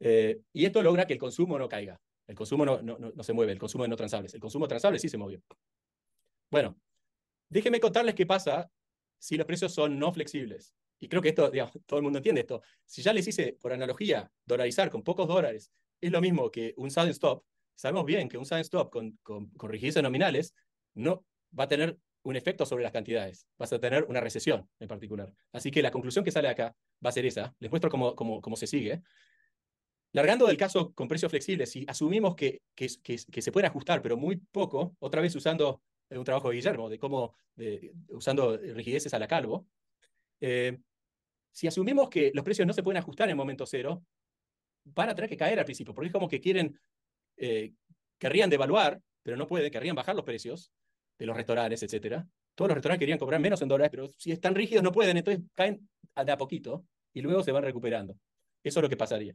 Eh, y esto logra que el consumo no caiga. El consumo no, se mueve, el consumo de no transables. El consumo transable sí se movió. Bueno, déjenme contarles qué pasa si los precios son no flexibles. Y creo que esto, digamos, todo el mundo entiende esto. Si ya les hice, por analogía, dolarizar con pocos dólares es lo mismo que un sudden stop, sabemos bien que un sudden stop con, con, con rigidez nominales no va a tener un efecto sobre las cantidades. Vas a tener una recesión en particular. Así que la conclusión que sale acá va a ser esa. Les muestro cómo, cómo, cómo se sigue. Largando del caso con precios flexibles, si asumimos que, que, que, se pueden ajustar, pero muy poco, otra vez usando un trabajo de Guillermo, de cómo, de, usando rigideces a la calvo, eh, si asumimos que los precios no se pueden ajustar en momento cero, van a tener que caer al principio, porque es como que quieren, eh, querrían devaluar, pero no pueden, querrían bajar los precios de los restaurantes, etcétera. Todos los restaurantes querían cobrar menos en dólares, pero si están rígidos no pueden, entonces caen de a poquito y luego se van recuperando. Eso es lo que pasaría.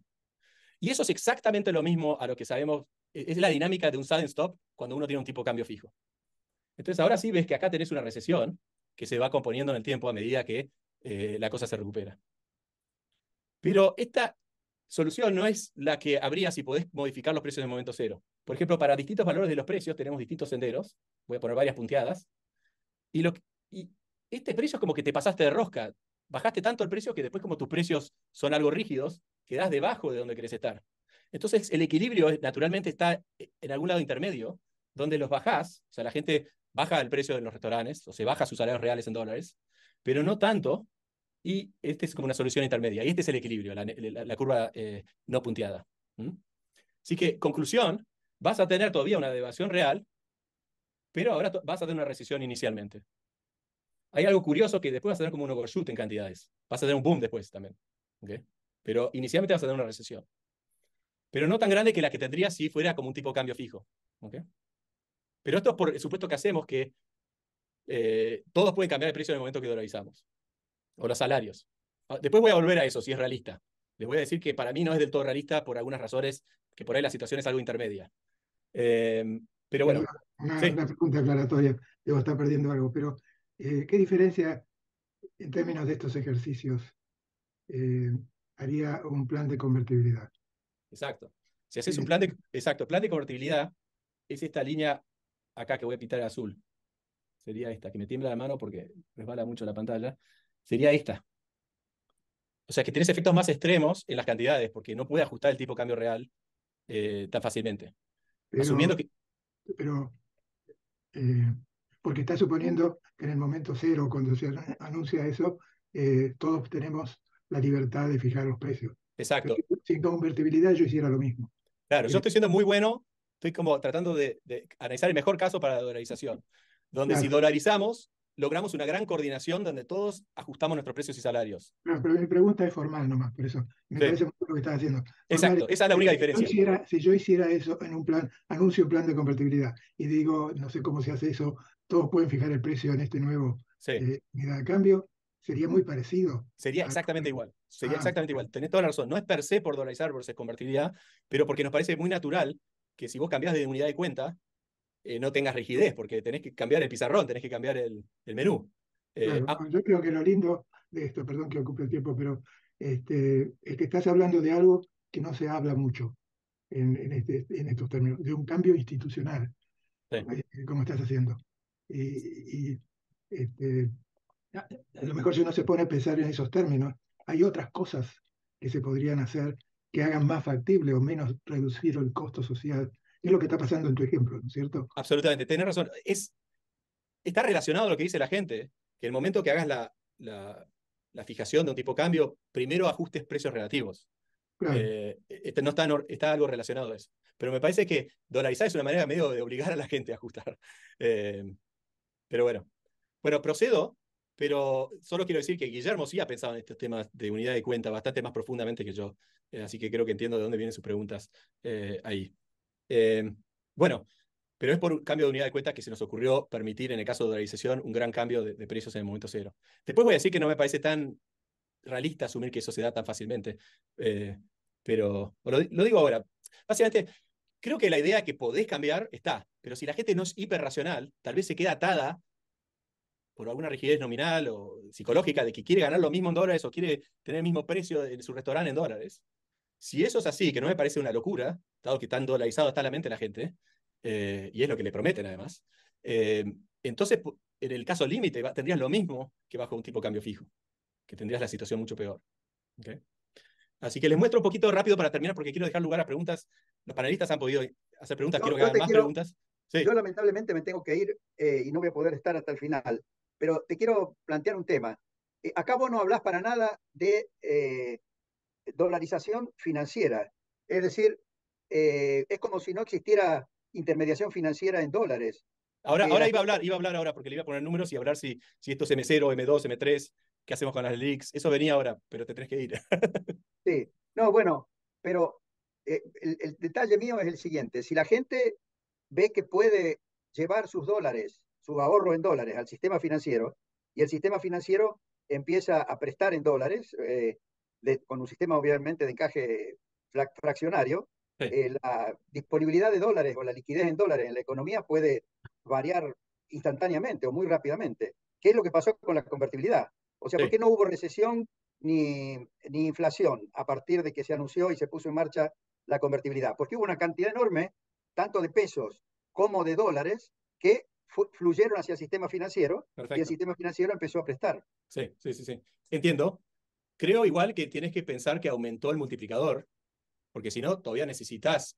Y eso es exactamente lo mismo a lo que sabemos, e-, es la dinámica de un sudden stop cuando uno tiene un tipo de cambio fijo. Entonces ahora sí ves que acá tenés una recesión que se va componiendo en el tiempo a medida que eh, la cosa se recupera. Pero esta solución no es la que habría si podés modificar los precios en el momento cero. Por ejemplo, para distintos valores de los precios tenemos distintos senderos. Voy a poner varias punteadas. Y, lo, y este precio es como que te pasaste de rosca. Bajaste tanto el precio que después como tus precios son algo rígidos, quedás debajo de donde querés estar. Entonces, el equilibrio naturalmente está en algún lado intermedio, donde los bajás, o sea, la gente baja el precio de los restaurantes, o se baja sus salarios reales en dólares, pero no tanto, y este es como una solución intermedia, y este es el equilibrio, la, curva eh, no punteada. Así que, conclusión, vas a tener todavía una devaluación real, pero ahora vas a tener una recesión inicialmente. Hay algo curioso que después vas a tener como un overshoot en cantidades. Vas a tener un boom después también. Pero inicialmente vas a tener una recesión. Pero no tan grande que la que tendría si fuera como un tipo de cambio fijo. Pero esto es por el supuesto que hacemos que eh, todos pueden cambiar el precio en el momento que dolarizamos. O los salarios. Ah, después voy a volver a eso, si es realista. Les voy a decir que para mí no es del todo realista por algunas razones, que por ahí la situación es algo intermedia. Eh, pero bueno. Una, pregunta aclaratoria, debo estar perdiendo algo, pero eh, ¿qué diferencia en términos de estos ejercicios haría un plan de convertibilidad? Exacto. Si haces un plan de, exacto, plan de convertibilidad, es esta línea acá que voy a pintar azul. Sería esta, que me tiembla la mano porque resbala mucho la pantalla. Sería esta. O sea, que tienes efectos más extremos en las cantidades, porque no puede ajustar el tipo de cambio real eh, tan fácilmente. Asumiendo que... Pero, eh, porque está suponiendo que en el momento cero, cuando se anuncia eso, eh, todos tenemos la libertad de fijar los precios. Exacto. Sin convertibilidad yo hiciera lo mismo. Claro, yo estoy siendo muy bueno, estoy como tratando de, analizar el mejor caso para la dolarización, donde si dolarizamos, logramos una gran coordinación donde todos ajustamos nuestros precios y salarios. Pero mi pregunta es formal nomás, por eso me parece lo que estás haciendo. Exacto, esa es la única diferencia. Si yo, hiciera, eso en un plan, anuncio un plan de convertibilidad y digo, no sé cómo se hace eso, todos pueden fijar el precio en este nuevo sí. eh, de cambio, sería muy parecido. Sería exactamente igual. Sería ah, exactamente igual. Tenés toda la razón. No es per se por dolarizar versus convertibilidad, pero porque nos parece muy natural que si vos cambiás de unidad de cuenta, eh, no tengas rigidez, porque tenés que cambiar el pizarrón, tenés que cambiar el, el menú. Eh, ah yo creo que lo lindo de esto, perdón que ocupe el tiempo, pero este, es que estás hablando de algo que no se habla mucho en, en, este, en estos términos, de un cambio institucional, eh, como estás haciendo. Y, y este, a lo mejor si uno se pone a pensar en esos términos, hay otras cosas que se podrían hacer que hagan más factible o menos reducir el costo social. Es lo que está pasando en tu ejemplo, ¿no es cierto? Absolutamente, tenés razón. Es, está relacionado a lo que dice la gente, que el momento que hagas la, la, fijación de un tipo de cambio, primero ajustes precios relativos. Eh, este, no está, está algo relacionado a eso. Pero me parece que dolarizar es una manera medio de obligar a la gente a ajustar. Eh, pero bueno. Bueno, procedo pero solo quiero decir que Guillermo sí ha pensado en estos temas de unidad de cuenta bastante más profundamente que yo, eh, así que creo que entiendo de dónde vienen sus preguntas ahí. Eh, bueno, pero es por un cambio de unidad de cuenta que se nos ocurrió permitir, en el caso de dolarización, un gran cambio de, precios en el momento cero. Después voy a decir que no me parece tan realista asumir que eso se da tan fácilmente, pero lo, digo ahora. Básicamente, creo que la idea que podés cambiar está, pero si la gente no es hiperracional, tal vez se queda atada por alguna rigidez nominal o psicológica de que quiere ganar lo mismo en dólares o quiere tener el mismo precio de su restaurante en dólares. Si eso es así, que no me parece una locura, dado que tan dolarizado está la mente de la gente, eh, y es lo que le prometen además, eh, entonces en el caso límite tendrías lo mismo que bajo un tipo de cambio fijo, que tendrías la situación mucho peor. Así que les muestro un poquito rápido para terminar porque quiero dejar lugar a preguntas. Los panelistas han podido hacer preguntas, quiero que hagan más preguntas. Yo lamentablemente me tengo que ir eh, y no voy a poder estar hasta el final pero te quiero plantear un tema. Eh, acá vos no hablas para nada de eh, dolarización financiera. Es decir, eh, es como si no existiera intermediación financiera en dólares. Ahora, ahora iba a hablar, iba a hablar ahora porque le iba a poner números y hablar si, si esto es M0, M2, M3, qué hacemos con las leaks. Eso venía ahora, pero te tenés que ir. sí, no, bueno, pero el detalle mío es el siguiente. Si la gente ve que puede llevar sus dólares su ahorro en dólares al sistema financiero y el sistema financiero empieza a prestar en dólares, eh, con un sistema obviamente de encaje fraccionario, eh, la disponibilidad de dólares o la liquidez en dólares en la economía puede variar instantáneamente o muy rápidamente. ¿Qué es lo que pasó con la convertibilidad? O sea, ¿por qué no hubo recesión ni, ni inflación a partir de que se anunció y se puso en marcha la convertibilidad, porque hubo una cantidad enorme, tanto de pesos como de dólares, que fluyeron hacia el sistema financiero y el sistema financiero empezó a prestar. Sí, sí, sí, sí. Entiendo. Creo igual que tienes que pensar que aumentó el multiplicador, porque si no, todavía necesitas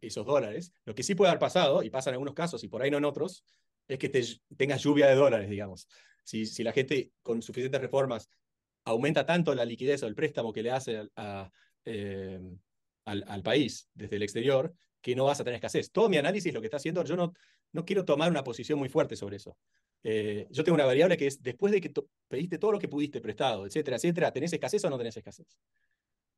esos dólares. Lo que sí puede haber pasado, y pasa en algunos casos y por ahí no en otros, es que te, tengas lluvia de dólares, digamos. Si, si la gente con suficientes reformas aumenta tanto la liquidez o el préstamo que le hace a, eh, al, al, país desde el exterior, que no vas a tener escasez. Todo mi análisis, lo que está haciendo, yo no, no quiero tomar una posición muy fuerte sobre eso. Eh, yo tengo una variable que es, después de que pediste todo lo que pudiste prestado, etcétera, etcétera, ¿tenés escasez o no tenés escasez?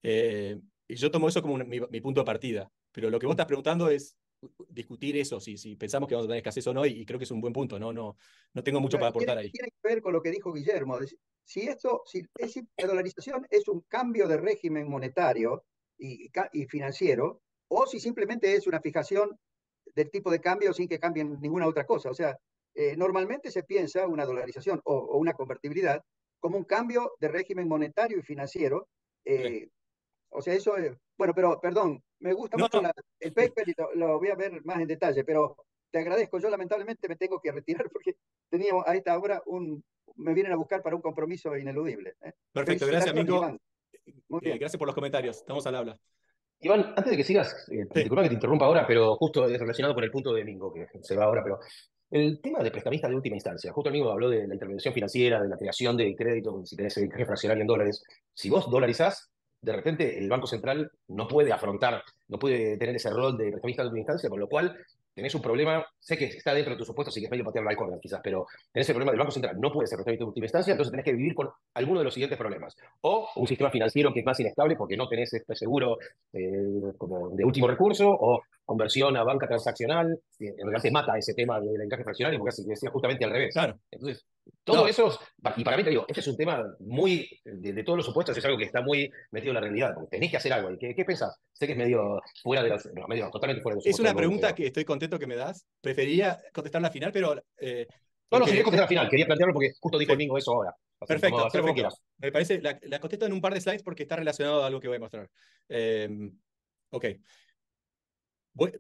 Eh, y yo tomo eso como mi, punto de partida. Pero lo que vos estás preguntando es discutir eso, si, si pensamos que vamos a tener escasez o no, y, creo que es un buen punto, no, no, no tengo mucho para aportar ahí. Tiene que ver con lo que dijo Guillermo. Si esto, si, la dolarización es un cambio de régimen monetario y, y financiero, o si simplemente es una fijación del tipo de cambio sin que cambien ninguna otra cosa. O sea, eh, normalmente se piensa una dolarización o, una convertibilidad como un cambio de régimen monetario y financiero. Eh, o sea, eso es, bueno, pero perdón, me gusta mucho el paper y lo, voy a ver más en detalle, pero te agradezco. Yo lamentablemente me tengo que retirar porque teníamos a esta hora un, me vienen a buscar para un compromiso ineludible. ¿eh? Perfecto, gracias, amigo. gracias por los comentarios. Estamos al habla. Iván, antes de que sigas, eh, disculpa que te interrumpa ahora, pero justo es relacionado con el punto de Mingo, que se va ahora, pero el tema de prestamista de última instancia, justo el mismo habló de la intervención financiera, de la creación de crédito, si tenés el jefe fraccionario en dólares. Si vos dolarizás, de repente el Banco Central no puede afrontar, no puede tener ese rol de prestamista de última instancia, con lo cual tenés un problema, sé que está dentro de tu supuesto, así que es medio patear la corda quizás, pero tenés el problema del Banco Central, no puede ser prestamista de última instancia, entonces tenés que vivir con alguno de los siguientes problemas. O un sistema financiero que es más inestable porque no tenés este seguro eh, como de último recurso, o conversión a banca transaccional, en realidad se mata ese tema del encaje fraccionario porque así decía justamente al revés. Claro. Entonces, todo eso, y para mí te digo, este es un tema muy, de, todos los supuestos, es algo que está muy metido en la realidad, porque tenés que hacer algo. ¿Qué, qué pensás? Sé que es medio fuera de los, no, medio totalmente fuera de los Es una pregunta que estoy contento que me das. Prefería contestar la final, pero... Eh, no, no, quería contestar la final, quería plantearlo porque justo dijo el eso ahora. perfecto, perfecto. Me parece, la, la, contesto en un par de slides porque está relacionado a algo que voy a mostrar. Eh, ok.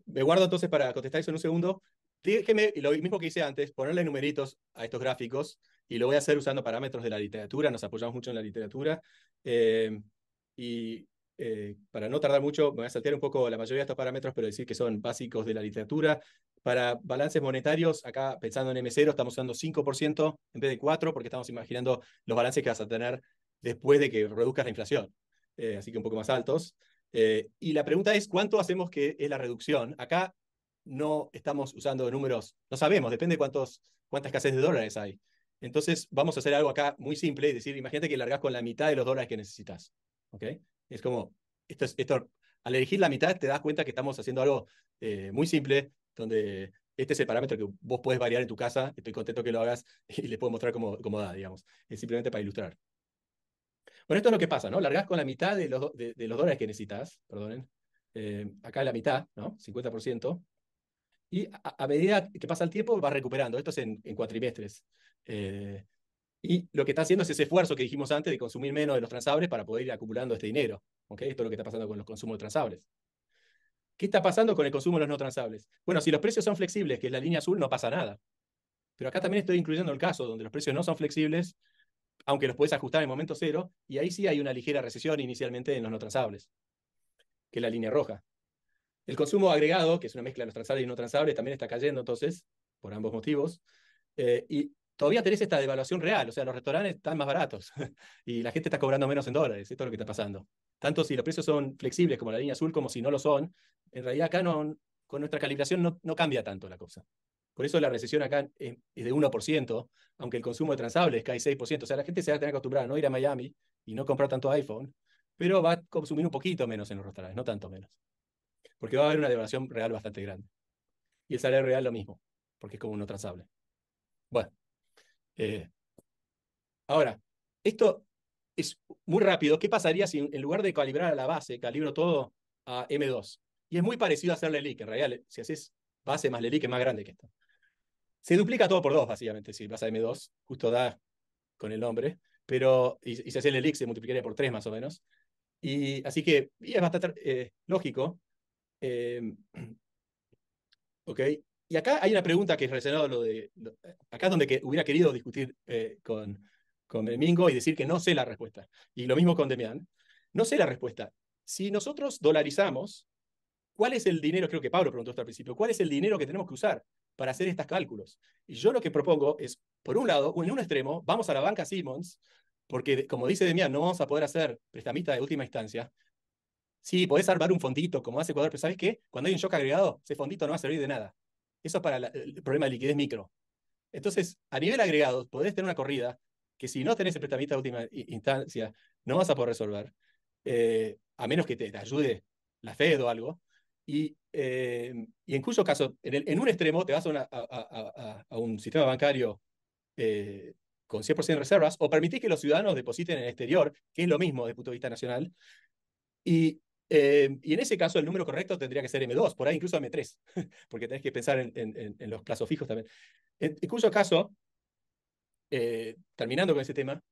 Me guardo entonces para contestar eso en un segundo. Déjeme, lo mismo que hice antes, ponerle numeritos a estos gráficos y lo voy a hacer usando parámetros de la literatura, nos apoyamos mucho en la literatura. Eh, y eh, para no tardar mucho, me voy a saltear un poco la mayoría de estos parámetros, pero decir que son básicos de la literatura. Para balances monetarios, acá pensando en M0, estamos usando 5% en vez de 4%, porque estamos imaginando los balances que vas a tener después de que reduzcas la inflación. Eh, así que un poco más altos. Y la pregunta es, ¿cuánto hacemos que es la reducción? Acá no estamos usando números, no sabemos, depende de cuántos, cuánta escasez de dólares hay. Entonces, vamos a hacer algo acá muy simple y decir, imagínate que largas con la mitad de los dólares que necesitas. ¿Ok? Es como, esto, esto, al elegir la mitad te das cuenta que estamos haciendo algo eh, muy simple, donde este es el parámetro que vos puedes variar en tu casa. Estoy contento que lo hagas y les puedo mostrar cómo, cómo da, digamos. Es simplemente para ilustrar. Bueno, esto es lo que pasa, ¿no? Largas con la mitad de los, de, los dólares que necesitas, perdonen. Eh, acá la mitad, ¿no? 50%. Y a, medida que pasa el tiempo, va recuperando. Esto es en, cuatrimestres. Eh, y lo que está haciendo es ese esfuerzo que dijimos antes de consumir menos de los transables para poder ir acumulando este dinero. ¿okay? Esto es lo que está pasando con los consumos de transables. ¿Qué está pasando con el consumo de los no transables? Bueno, si los precios son flexibles, que es la línea azul, no pasa nada. Pero acá también estoy incluyendo el caso donde los precios no son flexibles, aunque los puedes ajustar en el momento cero, y ahí sí hay una ligera recesión inicialmente en los no transables, que es la línea roja. El consumo agregado, que es una mezcla de los transables y no transables, también está cayendo entonces, por ambos motivos. Eh, y todavía tenés esta devaluación real, o sea, los restaurantes están más baratos y la gente está cobrando menos en dólares, esto es lo que está pasando. Tanto si los precios son flexibles como la línea azul, como si no lo son, en realidad acá con nuestra calibración no cambia tanto la cosa. Por eso la recesión acá es, de 1%, aunque el consumo de transables cae 6%. O sea, la gente se va a tener que acostumbrar a no ir a Miami y no comprar tanto iPhone, pero va a consumir un poquito menos en los restaurantes, no tanto menos porque va a haber una devaluación real bastante grande. Y el salario real lo mismo, porque es como no transable. Bueno, eh, ahora, esto es muy rápido. ¿Qué pasaría si en lugar de calibrar a la base, calibro todo a M2? Y es muy parecido a hacer Lelik. En realidad, si haces base más Lelik, es más grande que esto. Se duplica todo por dos, básicamente, si vas a M2, justo da con el nombre. pero, y, si hace el elix se multiplicaría por 3 más o menos. Y así que es bastante eh, lógico. Eh, ok, y acá hay una pregunta que es relacionada a lo de, acá es donde que hubiera querido discutir eh, con, con Mingo y decir que no sé la respuesta. Y lo mismo con Demian. No sé la respuesta. Si nosotros dolarizamos, ¿cuál es el dinero? Creo que Pablo preguntó hasta al principio. ¿Cuál es el dinero que tenemos que usar para hacer estos cálculos? Y yo lo que propongo es, por un lado, en un extremo, vamos a la banca Simmons, porque como dice Demian, no vamos a poder hacer prestamista de última instancia. Sí, podés armar un fondito como hace Ecuador, pero ¿sabes qué? Cuando hay un shock agregado, ese fondito no va a servir de nada. Eso es para el problema de liquidez micro. Entonces, a nivel agregado, podés tener una corrida que si no tenés el prestamista de última instancia, no vas a poder resolver, eh, a menos que te, ayude la Fed o algo. Y, eh, en cuyo caso, en, en, un extremo te vas a, un sistema bancario eh, con 100% de reservas, o permitís que los ciudadanos depositen en el exterior, que es lo mismo desde el punto de vista nacional, y, y en ese caso el número correcto tendría que ser M2, por ahí incluso M3, porque tenés que pensar en, en, en los plazos fijos también. En, cuyo caso, eh, terminando con ese tema,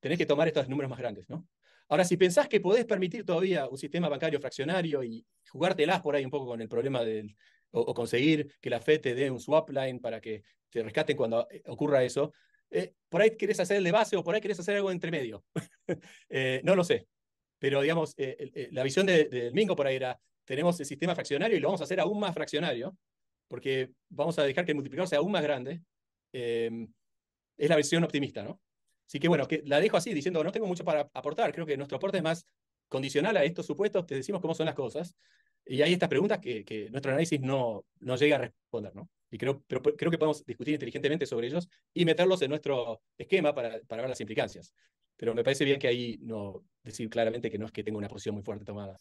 tenés que tomar estos números más grandes, ¿no? Ahora, si pensás que podés permitir todavía un sistema bancario fraccionario y jugártelas por ahí un poco con el problema del, o, conseguir que la FED te dé un swap line para que te rescaten cuando eh, ocurra eso, eh, por ahí querés hacer el de base o por ahí querés hacer algo entre medio. no lo sé. Pero, digamos, la visión del de Mingo por ahí era, tenemos el sistema fraccionario y lo vamos a hacer aún más fraccionario, porque vamos a dejar que el multiplicador sea aún más grande es la versión optimista, ¿no? Así que bueno, que la dejo así, diciendo, no tengo mucho para aportar, creo que nuestro aporte es más condicional a estos supuestos, te decimos cómo son las cosas, y hay estas preguntas que, que nuestro análisis no, no llega a responder, ¿no? Y creo, pero creo que podemos discutir inteligentemente sobre ellos y meterlos en nuestro esquema para, para ver las implicancias. Pero me parece bien que ahí no decir claramente que no es que tenga una posición muy fuerte tomada.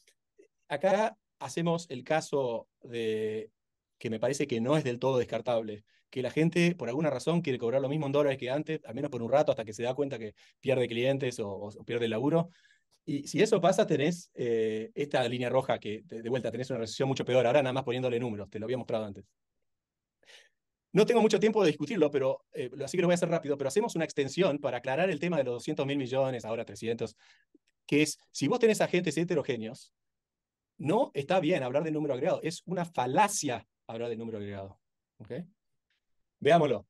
Acá hacemos el caso de que me parece que no es del todo descartable, que la gente por alguna razón quiere cobrar lo mismo en dólares que antes, al menos por un rato, hasta que se da cuenta que pierde clientes o, pierde el laburo. Y si eso pasa, tenés eh, esta línea roja que de, vuelta tenés una recesión mucho peor, ahora nada más poniéndole números, te lo había mostrado antes. No tengo mucho tiempo de discutirlo, pero eh, así que lo voy a hacer rápido, pero hacemos una extensión para aclarar el tema de los 200 mil millones, ahora 300, que es, si vos tenés agentes heterogéneos, no está bien hablar de número agregado, es una falacia hablar de número agregado. ¿okay? Veámoslo.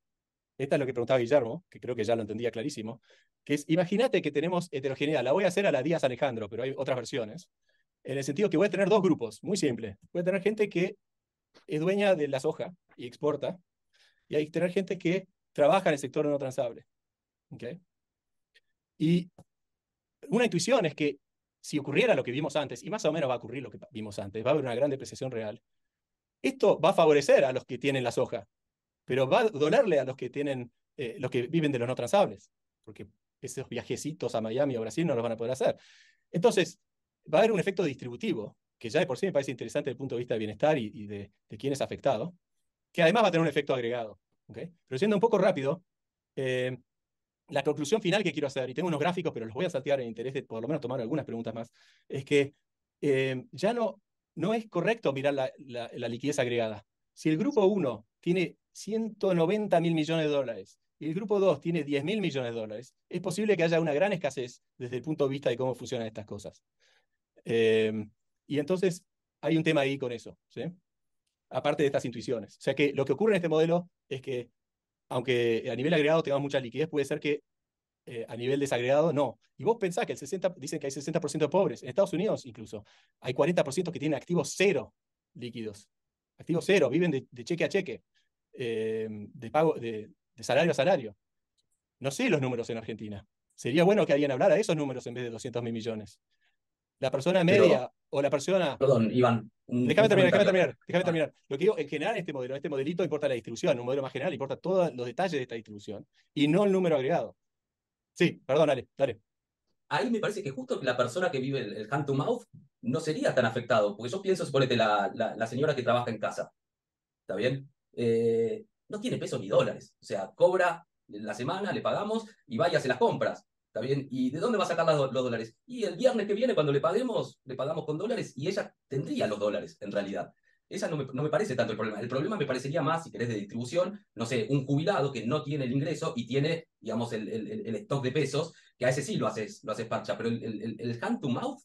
Esta es lo que preguntaba Guillermo, que creo que ya lo entendía clarísimo, que es, imagínate que tenemos heterogeneidad, la voy a hacer a la Díaz Alejandro, pero hay otras versiones, en el sentido que voy a tener dos grupos, muy simple. Voy a tener gente que es dueña de la soja y exporta, y hay que tener gente que trabaja en el sector no transable. ¿Okay? Y una intuición es que si ocurriera lo que vimos antes, y más o menos va a ocurrir lo que vimos antes, va a haber una gran depreciación real, esto va a favorecer a los que tienen la soja, pero va a dolerle a los que tienen, eh, los que viven de los no transables, porque esos viajecitos a Miami o Brasil no los van a poder hacer. Entonces, va a haber un efecto distributivo, que ya de por sí me parece interesante desde el punto de vista de bienestar y, de, quién es afectado, que además va a tener un efecto agregado. ¿okay? Pero siendo un poco rápido, eh, la conclusión final que quiero hacer, y tengo unos gráficos, pero los voy a saltear en interés de por lo menos tomar algunas preguntas más, es que eh, ya no, no es correcto mirar la liquidez agregada. Si el grupo 1 tiene 190 mil millones de dólares y el grupo 2 tiene 10 mil millones de dólares, es posible que haya una gran escasez desde el punto de vista de cómo funcionan estas cosas. Em, y entonces hay un tema ahí con eso, ¿sí? aparte de estas intuiciones. O sea que lo que ocurre en este modelo es que, aunque a nivel agregado tengamos mucha liquidez, puede ser que eh, a nivel desagregado no. Y vos pensás que el 60, dicen que hay 60% de pobres, en Estados Unidos incluso, hay 40% que tienen activos cero líquidos. Activos cero, viven de cheque a cheque. Eh, de pago de, salario a salario. No sé los números en Argentina. Sería bueno que alguien hablara de esos números en vez de 200 mil millones. La persona media o la persona... Perdón, Iván. déjame terminar, déjame terminar, déjame terminar. Lo que digo, en general, este modelo, este modelito importa la distribución, un modelo más general importa todos los detalles de esta distribución y no el número agregado. Sí, perdón, dale, dale. Ahí me parece que justo la persona que vive el, hand to mouth no sería tan afectado, porque yo pienso, suponete, la, la, la señora que trabaja en casa. ¿Está bien? Eh, no tiene pesos ni dólares. O sea, cobra la semana, le pagamos y vaya a las compras. ¿Está bien? ¿Y de dónde va a sacar los, dólares? Y el viernes que viene, cuando le paguemos, le pagamos con dólares y ella tendría los dólares, en realidad. Esa no me, no me, parece tanto el problema. El problema me parecería más, si querés, de distribución, no sé, un jubilado que no tiene el ingreso y tiene, digamos, el, el, el stock de pesos, que a ese sí lo haces, lo haces parcha, pero el, el, el hand to mouth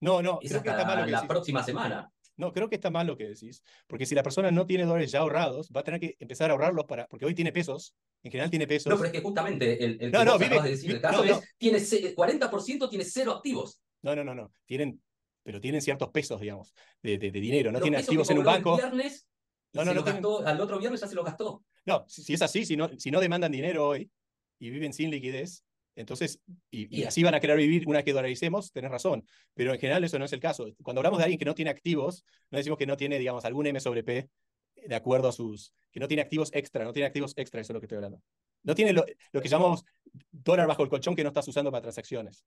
no, no, es hasta la, la próxima semana. No, creo que está mal lo que decís, porque si la persona no tiene dólares ya ahorrados, va a tener que empezar a ahorrarlos para, porque hoy tiene pesos, en general tiene pesos. No, pero es que justamente el, el no, que no, vive, de decir, el caso es, tiene 40% tiene cero activos. No, no, no, no, tienen, pero tienen ciertos pesos, digamos, de, de, de dinero, no tienen activos en un banco. Viernes, no, no, no gastó, al otro viernes ya se lo gastó. No, si, si es así, si no, si no demandan dinero hoy y viven sin liquidez, entonces, y, y, así van a querer vivir una vez que dolaricemos, tenés razón, pero en general eso no es el caso. Cuando hablamos de alguien que no tiene activos, no decimos que no tiene, digamos, algún M sobre P de acuerdo a sus, que no tiene activos extra, no tiene activos extra, eso es lo que estoy hablando. No tiene lo, lo que llamamos dólar bajo el colchón que no estás usando para transacciones.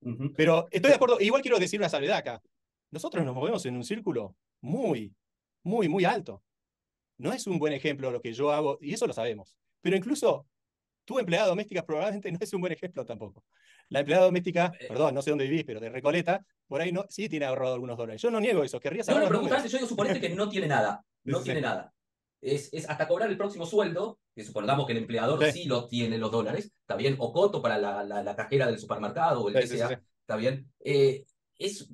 Uh -huh. Pero estoy de acuerdo, igual quiero decir una salvedad acá. Nosotros nos movemos en un círculo muy, muy, muy alto. No es un buen ejemplo lo que yo hago, y eso lo sabemos. Pero incluso tu empleada doméstica probablemente no es un buen ejemplo tampoco. La empleada doméstica, eh, perdón, no sé dónde vivís, pero de Recoleta, por ahí no, sí tiene ahorrado algunos dólares. Yo no niego eso, querría saber. No, no, pero yo digo, suponete que no tiene nada. No sí. tiene nada. Es, es, hasta cobrar el próximo sueldo, que supongamos que el empleador sí, sí lo tiene los dólares, ¿está bien? O coto para la, la, la cajera del supermercado o el que sea, ¿está bien? Eh, es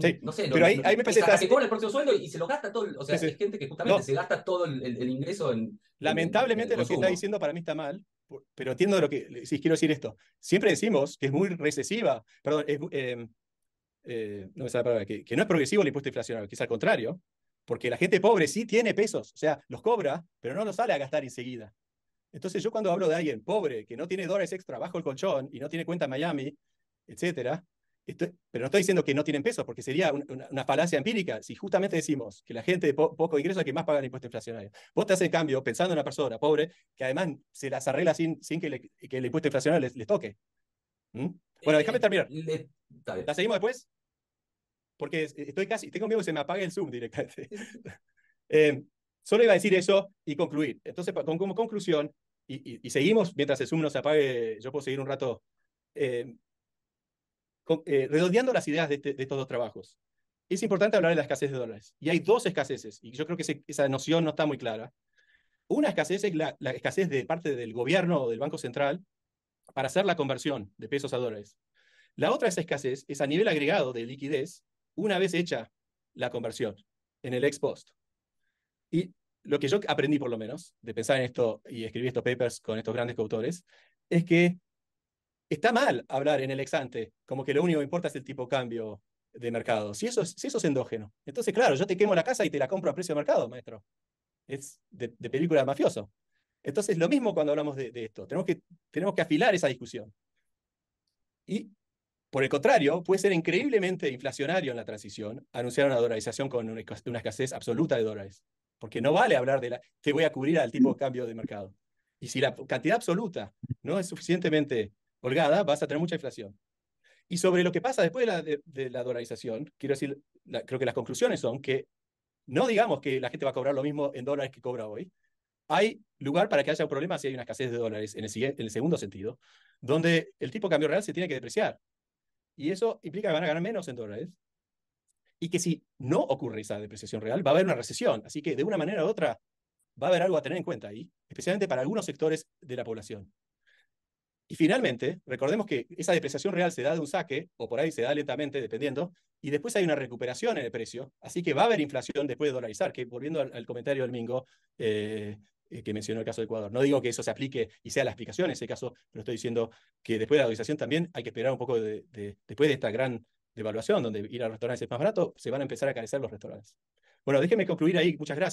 Sí, no sé, pero no, ahí, ahí me parece que cobra el próximo sueldo y se lo gasta todo, o sea, es gente que justamente no. se gasta todo el, el, el ingreso en... Lamentablemente en, en lo que está diciendo para mí está mal, pero entiendo lo que, si quiero decir esto, siempre decimos que es muy recesiva, perdón, es, eh, eh, no me sale la palabra, que, que no es progresivo el impuesto inflacionario, que es al contrario, porque la gente pobre sí tiene pesos, o sea, los cobra, pero no los sale a gastar enseguida. Entonces yo cuando hablo de alguien pobre, que no tiene dólares extra bajo el colchón y no tiene cuenta en Miami, etcétera, Estoy, pero no estoy diciendo que no tienen pesos, porque sería una, una, una, falacia empírica si justamente decimos que la gente de po poco ingreso es que más paga el impuesto inflacionario. Vos te haces cambio pensando en una persona pobre que además se las arregla sin, sin que, le, que, el impuesto inflacionario les, les toque. ¿Mm? Bueno, déjame terminar. Le, ¿La seguimos después? Porque estoy casi, tengo miedo que se me apague el Zoom directamente. eh, solo iba a decir eso y concluir. Entonces, con, como conclusión, y, y, y, seguimos mientras el Zoom no se apague, yo puedo seguir un rato. Eh, eh, redondeando las ideas de, este, de, estos dos trabajos, es importante hablar de la escasez de dólares. Y hay dos escaseces, y yo creo que ese, esa noción no está muy clara. Una escasez es la, la, escasez de parte del gobierno o del Banco Central para hacer la conversión de pesos a dólares. La otra es escasez es a nivel agregado de liquidez una vez hecha la conversión en el ex post. Y lo que yo aprendí por lo menos de pensar en esto y escribir estos papers con estos grandes coautores es que está mal hablar en el exante, como que lo único que importa es el tipo de cambio de mercado. Si eso, es, si eso es endógeno. Entonces, claro, yo te quemo la casa y te la compro a precio de mercado, maestro. Es de, de película mafioso. Entonces, lo mismo cuando hablamos de, de, esto. Tenemos que, tenemos que afilar esa discusión. Y, por el contrario, puede ser increíblemente inflacionario en la transición anunciar una dolarización con una, escasez absoluta de dólares. Porque no vale hablar de la, te voy a cubrir al tipo de cambio de mercado. Y si la cantidad absoluta no es suficientemente holgada, vas a tener mucha inflación. Y sobre lo que pasa después de la, de, de la dolarización, quiero decir, la, creo que las conclusiones son que no digamos que la gente va a cobrar lo mismo en dólares que cobra hoy. Hay lugar para que haya un problema si hay una escasez de dólares en el, en el segundo sentido, donde el tipo de cambio real se tiene que depreciar. Y eso implica que van a ganar menos en dólares. Y que si no ocurre esa depreciación real, va a haber una recesión. Así que de una manera u otra va a haber algo a tener en cuenta ahí, especialmente para algunos sectores de la población. Y finalmente, recordemos que esa depreciación real se da de un saque, o por ahí se da lentamente, dependiendo, y después hay una recuperación en el precio, así que va a haber inflación después de dolarizar, que volviendo al, comentario del Mingo, eh, que mencionó el caso de Ecuador. No digo que eso se aplique y sea la explicación en ese caso, pero estoy diciendo que después de la dolarización también hay que esperar un poco de, de, después de esta gran devaluación, donde ir a restaurantes es más barato, se van a empezar a carecer los restaurantes. Bueno, déjenme concluir ahí. Muchas gracias.